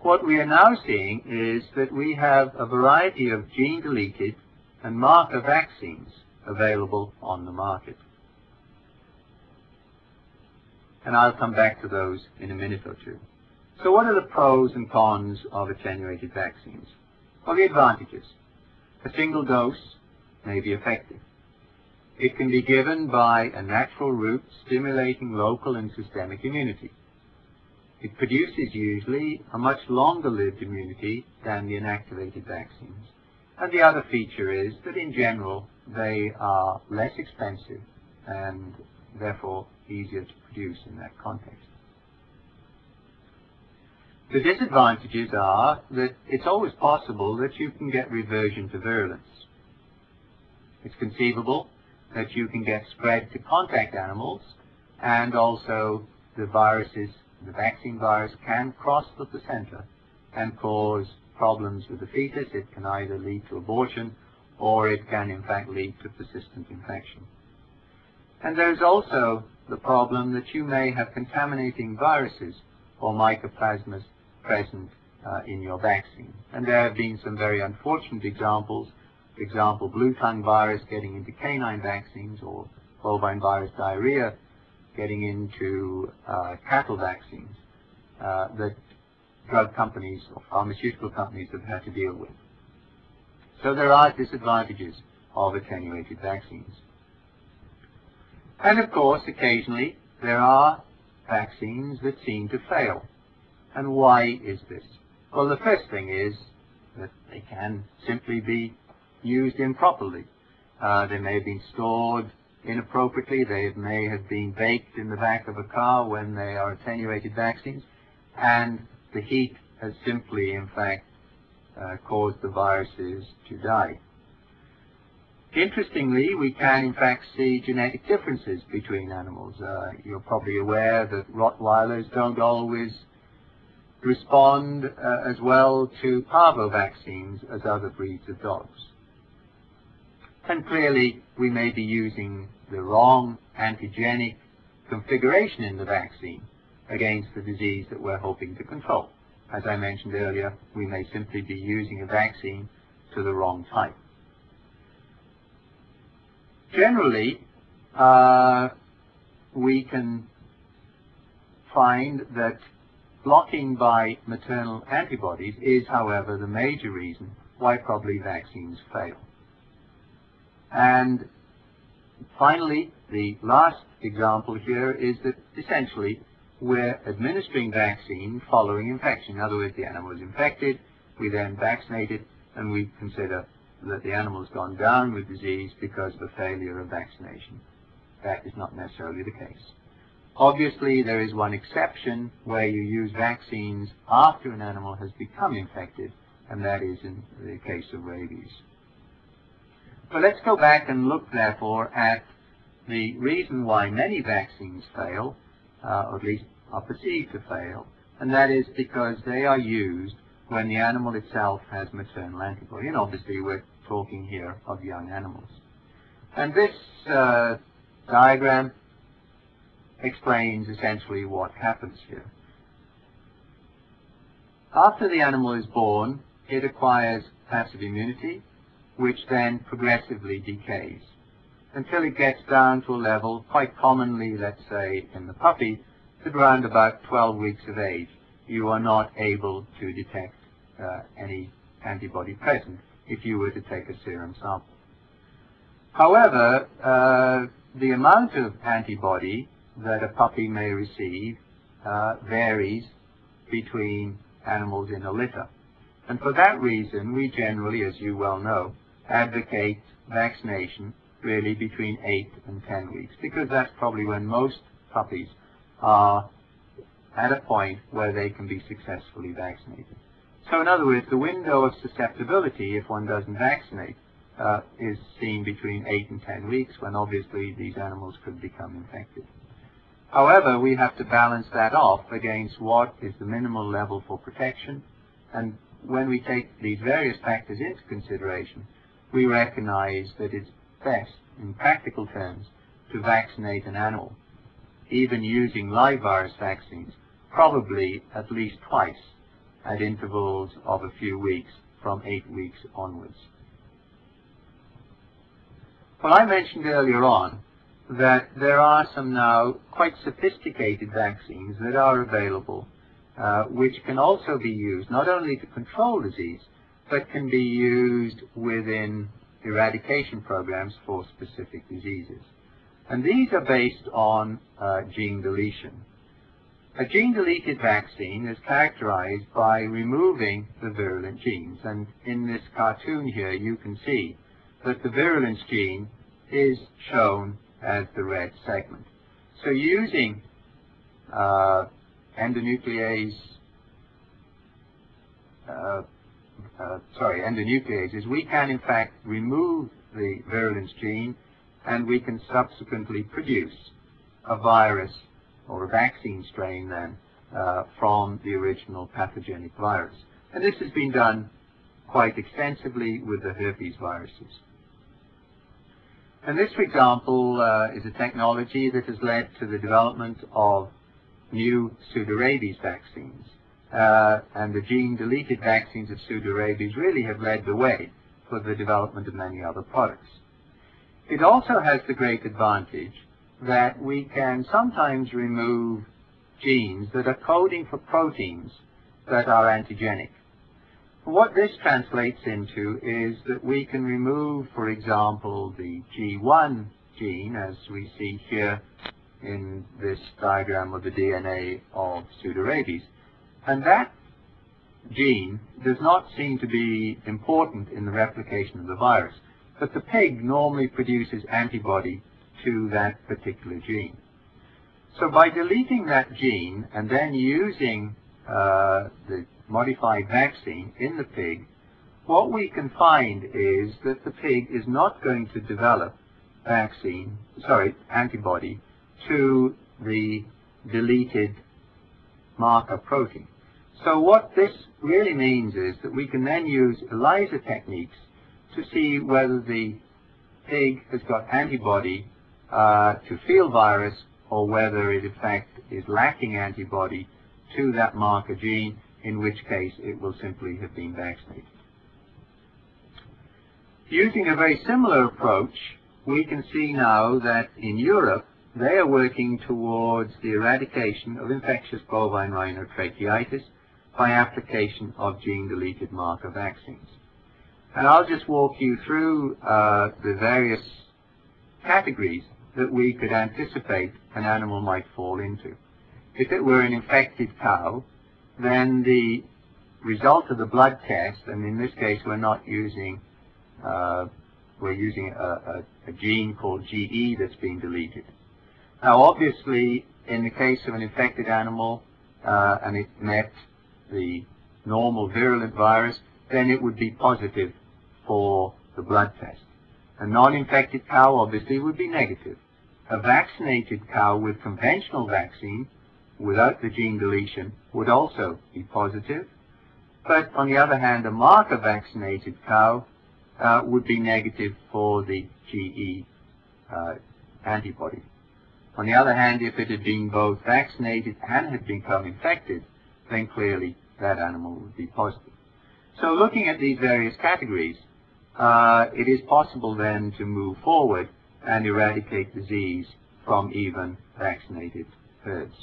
What we are now seeing is that we have a variety of gene-deleted and marker vaccines available on the market. And I'll come back to those in a minute or two. So what are the pros and cons of attenuated vaccines? Well, the advantages. A single dose may be effective. It can be given by a natural route stimulating local and systemic immunity. It produces usually a much longer-lived immunity than the inactivated vaccines. And the other feature is that in general they are less expensive and therefore easier to produce in that context. The disadvantages are that it's always possible that you can get reversion to virulence. It's conceivable that you can get spread to contact animals and also the viruses, the vaccine virus can cross the placenta and cause problems with the fetus. It can either lead to abortion or it can in fact lead to persistent infection. And there's also the problem that you may have contaminating viruses or mycoplasmas present uh, in your vaccine. And there have been some very unfortunate examples for example, blue tongue virus getting into canine vaccines or bovine virus diarrhea getting into uh, cattle vaccines uh, that drug companies or pharmaceutical companies have had to deal with. So there are disadvantages of attenuated vaccines. And of course, occasionally, there are vaccines that seem to fail. And why is this? Well, the first thing is that they can simply be used improperly. Uh, they may have been stored inappropriately. They may have been baked in the back of a car when they are attenuated vaccines. And the heat has simply, in fact, uh, caused the viruses to die. Interestingly, we can in fact see genetic differences between animals. Uh, you're probably aware that Rottweilers don't always respond uh, as well to parvo vaccines as other breeds of dogs. And clearly, we may be using the wrong antigenic configuration in the vaccine against the disease that we're hoping to control. As I mentioned earlier, we may simply be using a vaccine to the wrong type. Generally, uh, we can find that blocking by maternal antibodies is, however, the major reason why probably vaccines fail. And finally, the last example here is that essentially we're administering vaccine following infection. In other words, the animal is infected, we then vaccinate it, and we consider that the animal has gone down with disease because of a failure of vaccination. That is not necessarily the case. Obviously, there is one exception where you use vaccines after an animal has become infected, and that is in the case of rabies. But let's go back and look, therefore, at the reason why many vaccines fail, uh, or at least are perceived to fail, and that is because they are used when the animal itself has maternal antibody. And obviously, we're talking here of young animals. And this uh, diagram explains essentially what happens here. After the animal is born, it acquires passive immunity, which then progressively decays until it gets down to a level, quite commonly, let's say, in the puppy, at around about 12 weeks of age, you are not able to detect uh, any antibody present if you were to take a serum sample. However, uh, the amount of antibody that a puppy may receive uh, varies between animals in a litter. And for that reason, we generally, as you well know, advocate vaccination really between 8 and 10 weeks, because that's probably when most puppies are at a point where they can be successfully vaccinated. So in other words, the window of susceptibility, if one doesn't vaccinate, uh, is seen between 8 and 10 weeks, when obviously these animals could become infected. However, we have to balance that off against what is the minimal level for protection. And when we take these various factors into consideration, we recognize that it's best, in practical terms, to vaccinate an animal, even using live virus vaccines, probably at least twice at intervals of a few weeks from eight weeks onwards. Well, I mentioned earlier on that there are some now quite sophisticated vaccines that are available uh, which can also be used not only to control disease but can be used within eradication programs for specific diseases. And these are based on uh, gene deletion. A gene-deleted vaccine is characterized by removing the virulent genes. And in this cartoon here, you can see that the virulence gene is shown as the red segment. So using uh, endonuclease, uh, uh, sorry, endonucleases, we can in fact remove the virulence gene and we can subsequently produce a virus or a vaccine strain then uh, from the original pathogenic virus. And this has been done quite extensively with the herpes viruses. And this, for example, uh, is a technology that has led to the development of new pseudorabies vaccines. Uh, and the gene-deleted vaccines of pseudorabies really have led the way for the development of many other products. It also has the great advantage that we can sometimes remove genes that are coding for proteins that are antigenic. What this translates into is that we can remove, for example, the G1 gene, as we see here in this diagram of the DNA of pseudorabies. And that gene does not seem to be important in the replication of the virus, but the pig normally produces antibody to that particular gene. So by deleting that gene and then using uh, the modified vaccine in the pig, what we can find is that the pig is not going to develop vaccine, sorry, antibody to the deleted marker protein. So what this really means is that we can then use ELISA techniques to see whether the pig has got antibody uh, to field virus or whether it in fact is lacking antibody to that marker gene in which case it will simply have been vaccinated. Using a very similar approach, we can see now that in Europe, they are working towards the eradication of infectious bovine rhinotracheitis by application of gene-deleted marker vaccines. And I'll just walk you through uh, the various categories that we could anticipate an animal might fall into. If it were an infected cow, then the result of the blood test, and in this case we're not using, uh, we're using a, a, a gene called GE that's been deleted. Now obviously, in the case of an infected animal, uh, and it met the normal virulent virus, then it would be positive for the blood test. A non-infected cow obviously would be negative. A vaccinated cow with conventional vaccine without the gene deletion would also be positive. But on the other hand, a marker vaccinated cow uh, would be negative for the GE uh, antibody. On the other hand, if it had been both vaccinated and had become infected, then clearly that animal would be positive. So looking at these various categories, uh, it is possible then to move forward and eradicate disease from even vaccinated herds.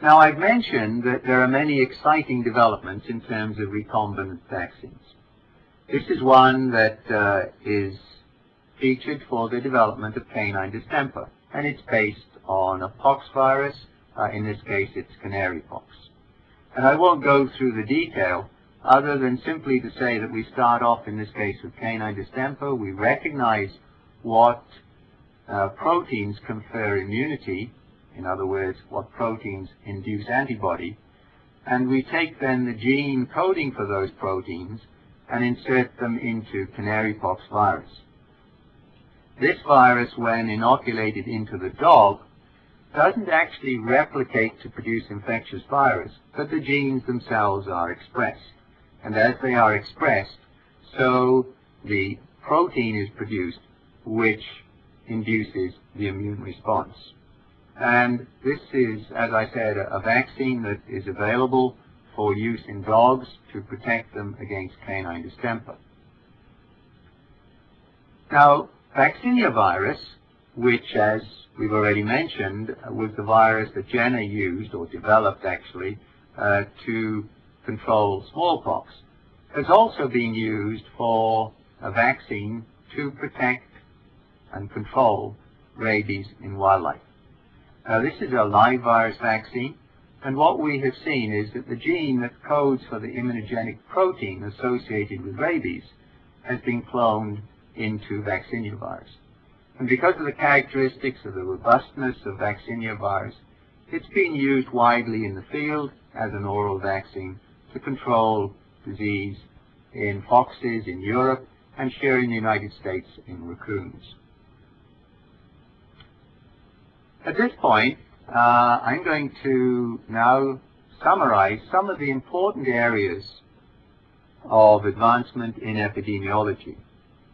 Now I've mentioned that there are many exciting developments in terms of recombinant vaccines. This is one that uh, is featured for the development of canine distemper, and it's based on a pox virus, uh, in this case it's canary pox. And I won't go through the detail, other than simply to say that we start off in this case with canine distemper. We recognize what uh, proteins confer immunity, in other words, what proteins induce antibody, and we take then the gene coding for those proteins and insert them into canary pox virus. This virus, when inoculated into the dog, doesn't actually replicate to produce infectious virus, but the genes themselves are expressed. And as they are expressed, so the protein is produced which induces the immune response. And this is, as I said, a, vaccine that is available for use in dogs to protect them against canine distemper. Now, vaccinia virus, which as we've already mentioned, was the virus that Jenner used, or developed actually, uh, to control smallpox, has also been used for a vaccine to protect and control rabies in wildlife. Now this is a live virus vaccine, and what we have seen is that the gene that codes for the immunogenic protein associated with rabies has been cloned into vaccinia virus. And because of the characteristics of the robustness of vaccinia virus, it's been used widely in the field as an oral vaccine to control disease in foxes in Europe and here in the United States in raccoons. At this point, uh, I'm going to now summarize some of the important areas of advancement in epidemiology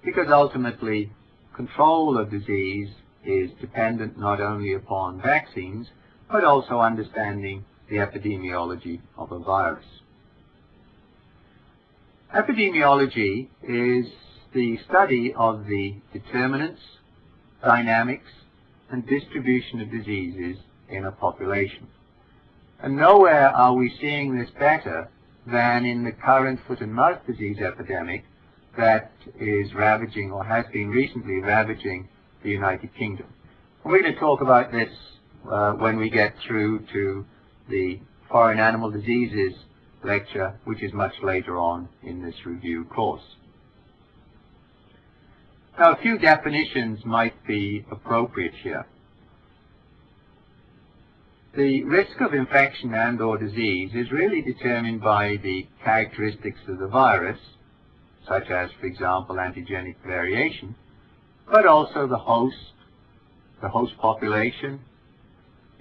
because ultimately control of disease is dependent not only upon vaccines, but also understanding the epidemiology of a virus. Epidemiology is the study of the determinants, dynamics, and distribution of diseases in a population. And nowhere are we seeing this better than in the current foot and mouth disease epidemic that is ravaging or has been recently ravaging the United Kingdom. We're going to talk about this uh, when we get through to the foreign animal diseases lecture, which is much later on in this review course. Now, a few definitions might be appropriate here. The risk of infection and or disease is really determined by the characteristics of the virus, such as, for example, antigenic variation, but also the host, the host population,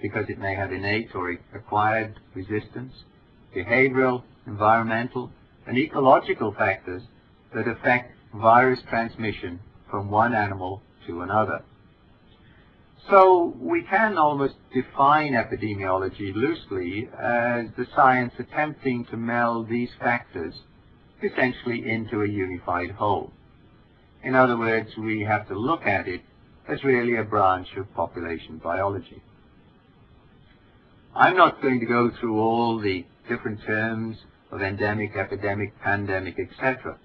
because it may have innate or acquired resistance, behavioral, environmental, and ecological factors that affect virus transmission from one animal to another. So we can almost define epidemiology loosely as the science attempting to meld these factors essentially into a unified whole. In other words, we have to look at it as really a branch of population biology. I'm not going to go through all the different terms of endemic, epidemic, pandemic, etc.,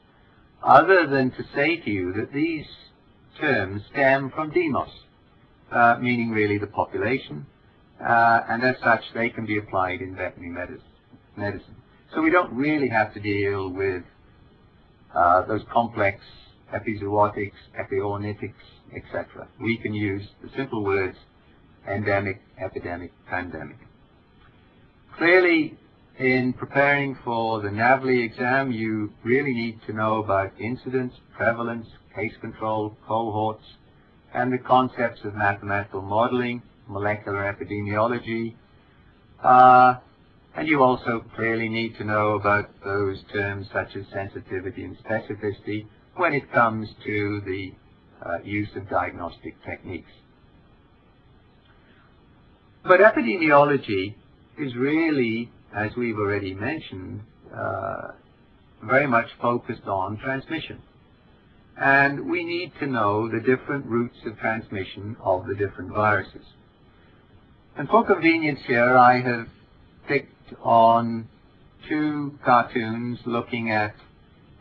other than to say to you that these terms stem from demos, uh, meaning really the population, uh, and as such they can be applied in veterinary medicine. So we don't really have to deal with uh, those complex epizootics, epiornithics, etc. We can use the simple words endemic, epidemic, pandemic. Clearly, in preparing for the NAVLE exam, you really need to know about incidence, prevalence, case control, cohorts, and the concepts of mathematical modeling, molecular epidemiology, uh, and you also clearly need to know about those terms such as sensitivity and specificity when it comes to the uh, use of diagnostic techniques. But epidemiology is really, as we've already mentioned, uh, very much focused on transmission. And we need to know the different routes of transmission of the different viruses. And for convenience here, I have picked on two cartoons looking at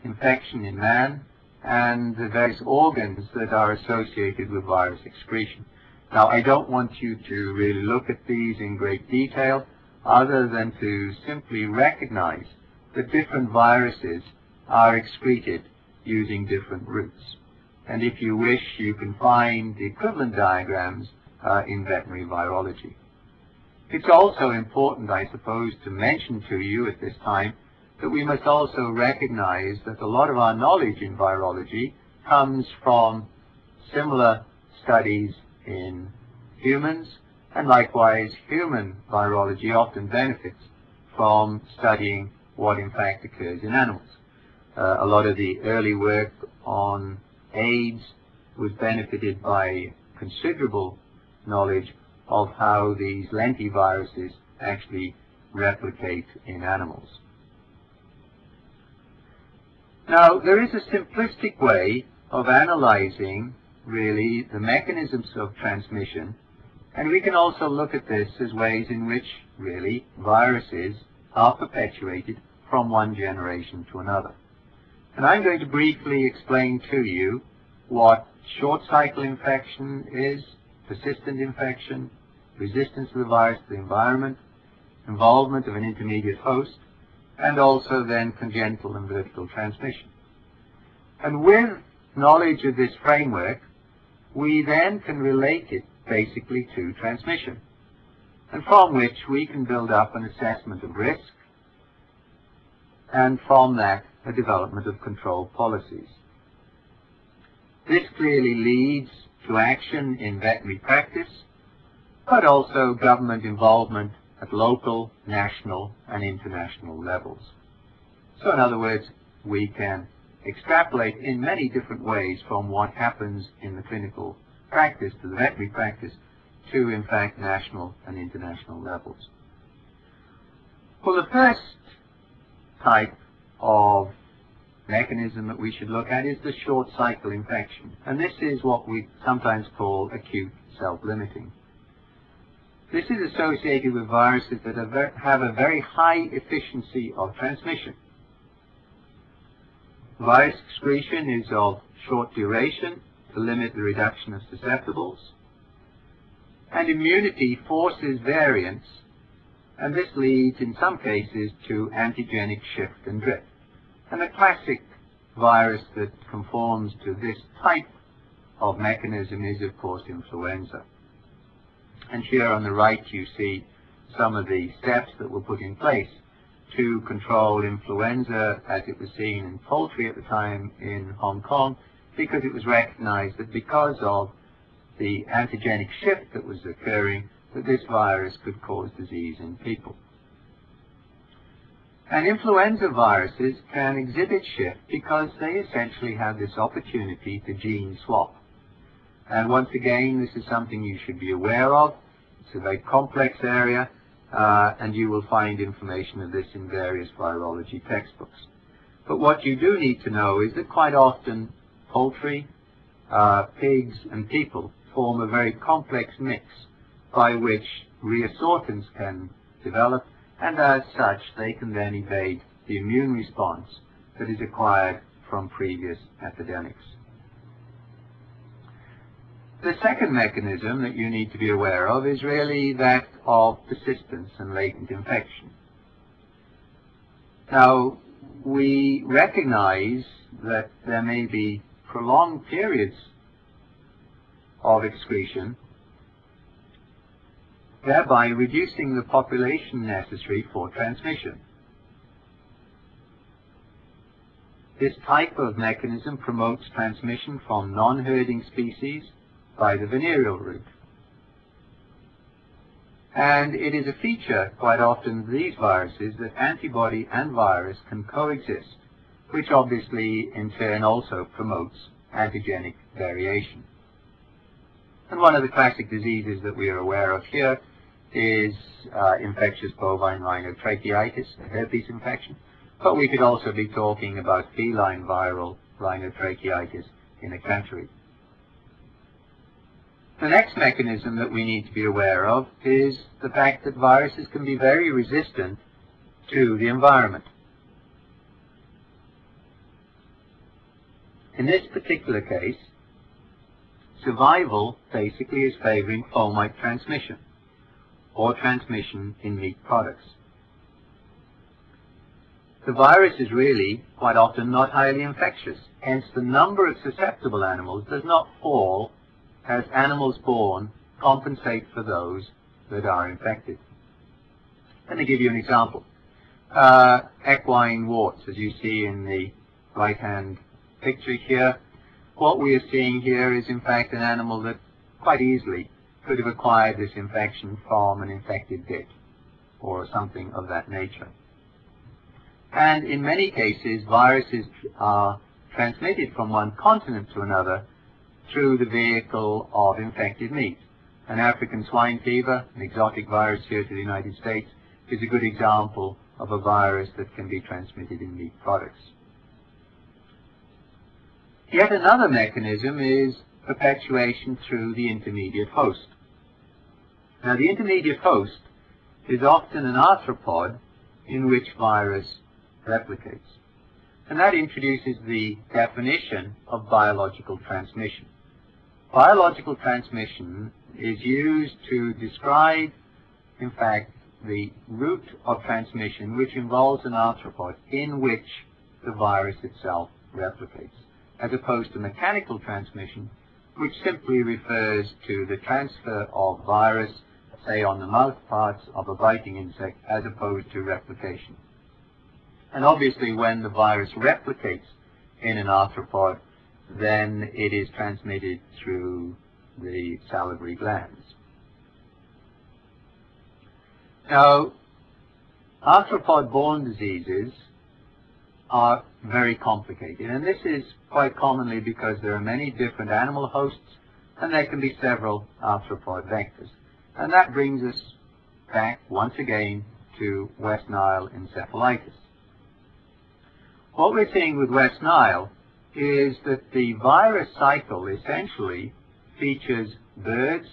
infection in man and the various organs that are associated with virus excretion. Now, I don't want you to really look at these in great detail, other than to simply recognize that different viruses are excreted using different routes. And if you wish, you can find the equivalent diagrams uh, in veterinary virology. It's also important, I suppose, to mention to you at this time that we must also recognize that a lot of our knowledge in virology comes from similar studies in humans, and likewise human virology often benefits from studying what in fact occurs in animals. Uh, a lot of the early work on AIDS was benefited by considerable knowledge of how these lentiviruses actually replicate in animals. Now, there is a simplistic way of analyzing, really, the mechanisms of transmission, and we can also look at this as ways in which, really, viruses are perpetuated from one generation to another. And I'm going to briefly explain to you what short cycle infection is, persistent infection, resistance to the virus to the environment, involvement of an intermediate host, and also then congenital and vertical transmission. And with knowledge of this framework, we then can relate it basically to transmission, and from which we can build up an assessment of risk, and from that, a development of control policies. This clearly leads to action in veterinary practice, but also government involvement at local, national, and international levels. So in other words, we can extrapolate in many different ways from what happens in the clinical practice to the veterinary practice to, in fact, national and international levels. Well, the first type of mechanism that we should look at is the short cycle infection. And this is what we sometimes call acute self-limiting. This is associated with viruses that have a very high efficiency of transmission. Virus excretion is of short duration to limit the reduction of susceptibles. And immunity forces variants, and this leads in some cases to antigenic shift and drift. And the classic virus that conforms to this type of mechanism is, of course, influenza. And here on the right you see some of the steps that were put in place to control influenza as it was seen in poultry at the time in Hong Kong because it was recognized that because of the antigenic shift that was occurring that this virus could cause disease in people. And influenza viruses can exhibit shift because they essentially have this opportunity to gene swap. And once again, this is something you should be aware of. It's a very complex area, uh, and you will find information of this in various virology textbooks. But what you do need to know is that quite often poultry, uh, pigs, and people form a very complex mix by which reassortants can develop, and as such they can then evade the immune response that is acquired from previous epidemics. The second mechanism that you need to be aware of is really that of persistence and latent infection. Now, we recognize that there may be prolonged periods of excretion, thereby reducing the population necessary for transmission. This type of mechanism promotes transmission from non-herding species by the venereal route. And it is a feature quite often of these viruses that antibody and virus can coexist, which obviously in turn also promotes antigenic variation. And one of the classic diseases that we are aware of here is uh, infectious bovine rhinotracheitis, a herpes infection. But we could also be talking about feline viral rhinotracheitis in a country. The next mechanism that we need to be aware of is the fact that viruses can be very resistant to the environment. In this particular case, survival basically is favoring fomite transmission or transmission in meat products. The virus is really quite often not highly infectious, hence the number of susceptible animals does not fall as animals born compensate for those that are infected. Let me give you an example. Uh, equine warts, as you see in the right-hand picture here. What we are seeing here is in fact an animal that quite easily could have acquired this infection from an infected dick or something of that nature. And in many cases, viruses are transmitted from one continent to another through the vehicle of infected meat. An African swine fever, an exotic virus here to the United States, is a good example of a virus that can be transmitted in meat products. Yet another mechanism is perpetuation through the intermediate host. Now the intermediate host is often an arthropod in which virus replicates. And that introduces the definition of biological transmission. Biological transmission is used to describe, in fact, the route of transmission which involves an arthropod in which the virus itself replicates, as opposed to mechanical transmission, which simply refers to the transfer of virus, say on the mouth parts of a biting insect, as opposed to replication. And obviously when the virus replicates in an arthropod, then it is transmitted through the salivary glands. Now, arthropod-borne diseases are very complicated, and this is quite commonly because there are many different animal hosts, and there can be several arthropod vectors. And that brings us back once again to West Nile encephalitis. What we're seeing with West Nile is that the virus cycle essentially features birds,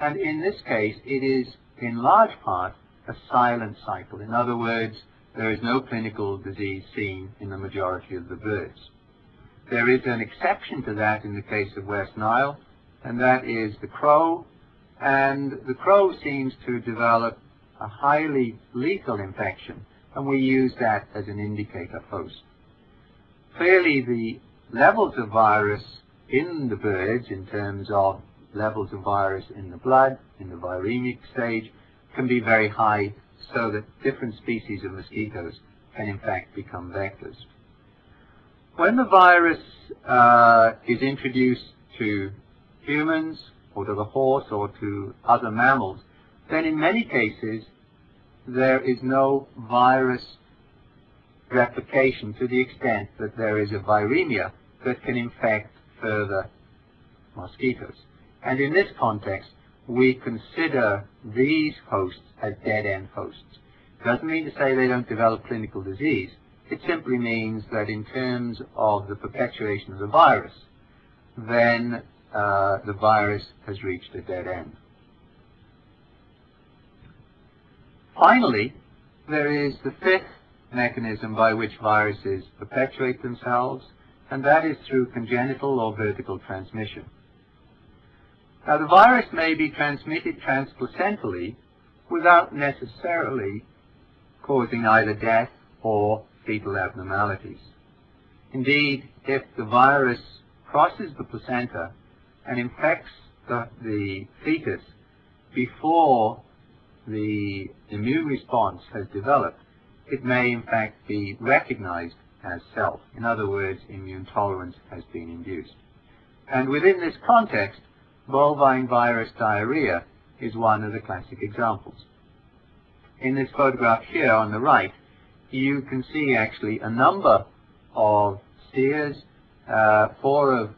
and in this case it is in large part a silent cycle. In other words, there is no clinical disease seen in the majority of the birds. There is an exception to that in the case of West Nile, and that is the crow, and the crow seems to develop a highly lethal infection and we use that as an indicator host. Clearly, the levels of virus in the birds, in terms of levels of virus in the blood, in the viremic stage, can be very high so that different species of mosquitoes can in fact become vectors. When the virus uh, is introduced to humans, or to the horse, or to other mammals, then in many cases there is no virus replication to the extent that there is a viremia that can infect further mosquitoes. And in this context, we consider these hosts as dead-end hosts. Doesn't mean to say they don't develop clinical disease. It simply means that in terms of the perpetuation of the virus, then uh, the virus has reached a dead end. Finally, there is the fifth mechanism by which viruses perpetuate themselves, and that is through congenital or vertical transmission. Now, the virus may be transmitted transplacentally without necessarily causing either death or fetal abnormalities. Indeed, if the virus crosses the placenta and infects the, the fetus before the immune response has developed, it may in fact be recognized as self. In other words, immune tolerance has been induced. And within this context, bovine virus diarrhea is one of the classic examples. In this photograph here on the right, you can see actually a number of steers, uh, four of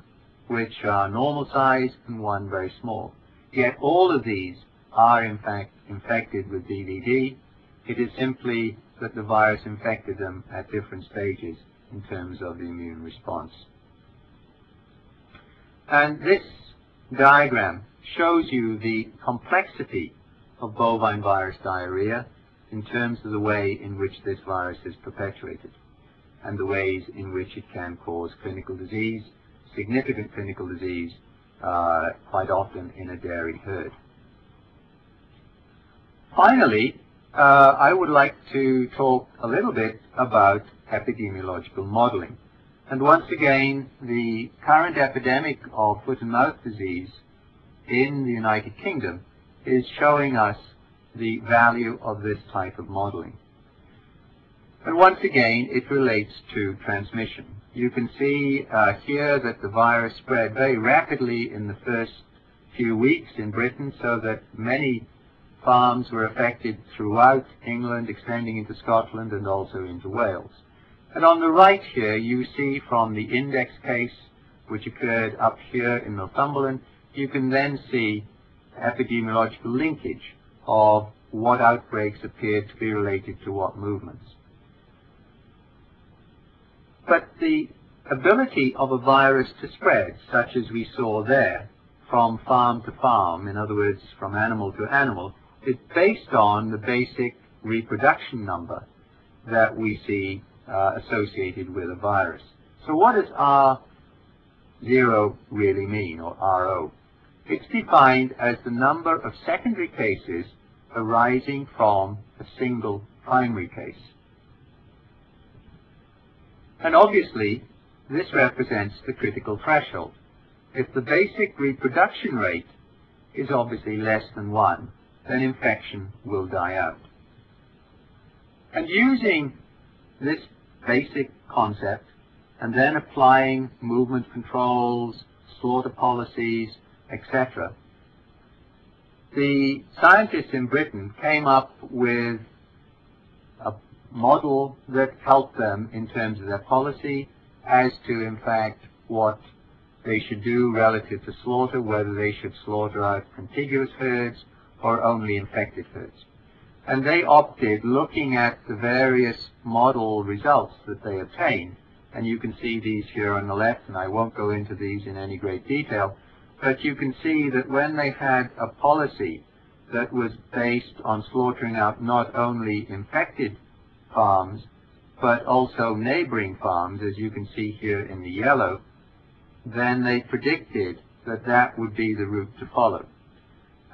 which are normal size and one very small. Yet all of these are in fact infected with BVD. It is simply that the virus infected them at different stages in terms of the immune response. And this diagram shows you the complexity of bovine virus diarrhea in terms of the way in which this virus is perpetuated and the ways in which it can cause clinical disease, significant clinical disease, uh, quite often in a dairy herd. Finally, uh, I would like to talk a little bit about epidemiological modeling. And once again, the current epidemic of foot and mouth disease in the United Kingdom is showing us the value of this type of modeling. And once again, it relates to transmission. You can see uh, here that the virus spread very rapidly in the first few weeks in Britain so that many farms were affected throughout England, extending into Scotland and also into Wales. And on the right here, you see from the index case, which occurred up here in Northumberland, you can then see epidemiological linkage of what outbreaks appeared to be related to what movements. But the ability of a virus to spread, such as we saw there, from farm to farm, in other words, from animal to animal, is based on the basic reproduction number that we see uh, associated with a virus. So what does R0 really mean, or RO? It's defined as the number of secondary cases arising from a single primary case. And obviously, this represents the critical threshold. If the basic reproduction rate is obviously less than 1, then infection will die out. And using this basic concept and then applying movement controls, slaughter policies, etc., the scientists in Britain came up with model that helped them in terms of their policy as to, in fact, what they should do relative to slaughter, whether they should slaughter out contiguous herds or only infected herds. And they opted, looking at the various model results that they obtained, and you can see these here on the left, and I won't go into these in any great detail, but you can see that when they had a policy that was based on slaughtering out not only infected farms, but also neighboring farms, as you can see here in the yellow, then they predicted that that would be the route to follow.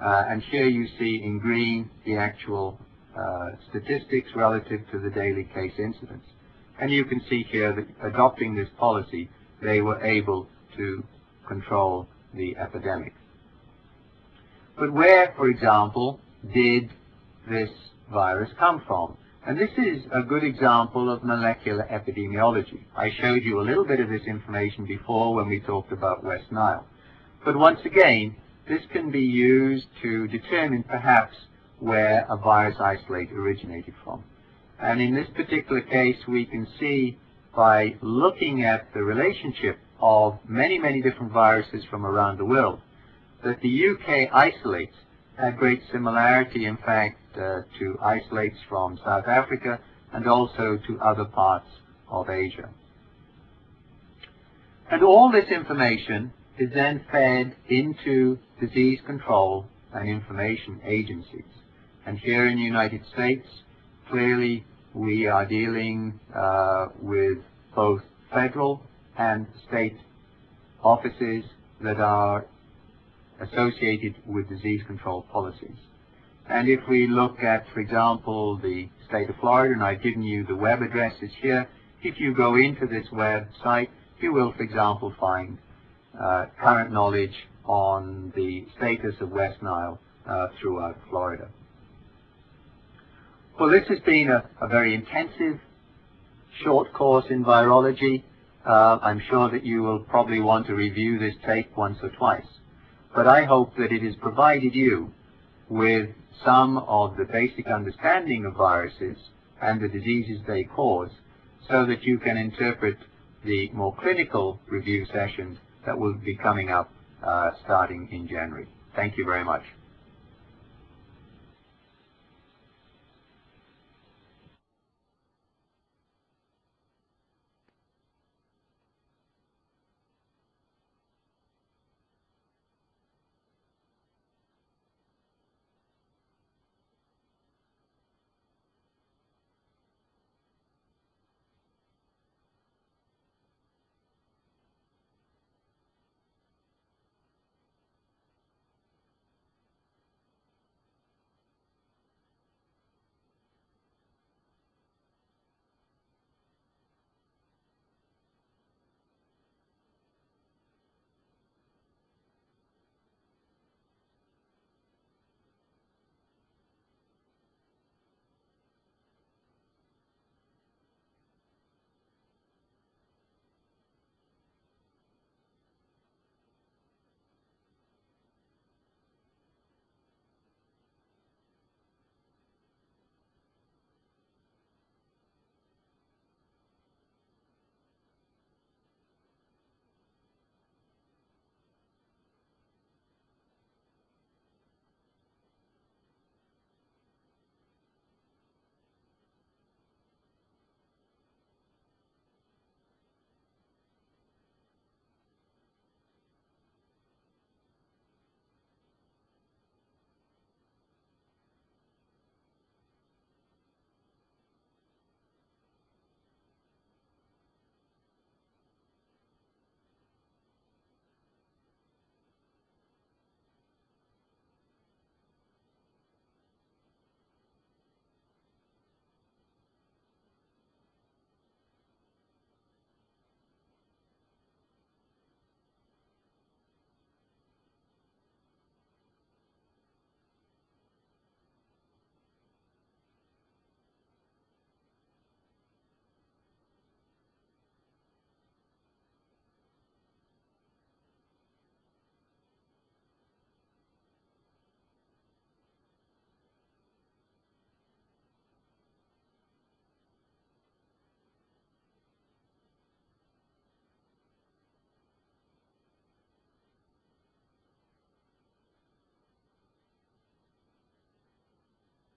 Uh, and here you see in green the actual uh, statistics relative to the daily case incidence. And you can see here that adopting this policy, they were able to control the epidemic. But where, for example, did this virus come from? And this is a good example of molecular epidemiology. I showed you a little bit of this information before when we talked about West Nile. But once again, this can be used to determine perhaps where a virus isolate originated from. And in this particular case, we can see by looking at the relationship of many, many different viruses from around the world, that the UK isolates had great similarity, in fact, to isolates from South Africa and also to other parts of Asia. And all this information is then fed into disease control and information agencies. And here in the United States, clearly we are dealing uh, with both federal and state offices that are associated with disease control policies. And if we look at, for example, the state of Florida, and I've given you the web addresses here, if you go into this website, you will, for example, find uh, current knowledge on the status of West Nile uh, throughout Florida. Well, this has been a, a very intensive short course in virology. Uh, I'm sure that you will probably want to review this tape once or twice. But I hope that it has provided you with some of the basic understanding of viruses and the diseases they cause so that you can interpret the more clinical review sessions that will be coming up uh, starting in January. Thank you very much.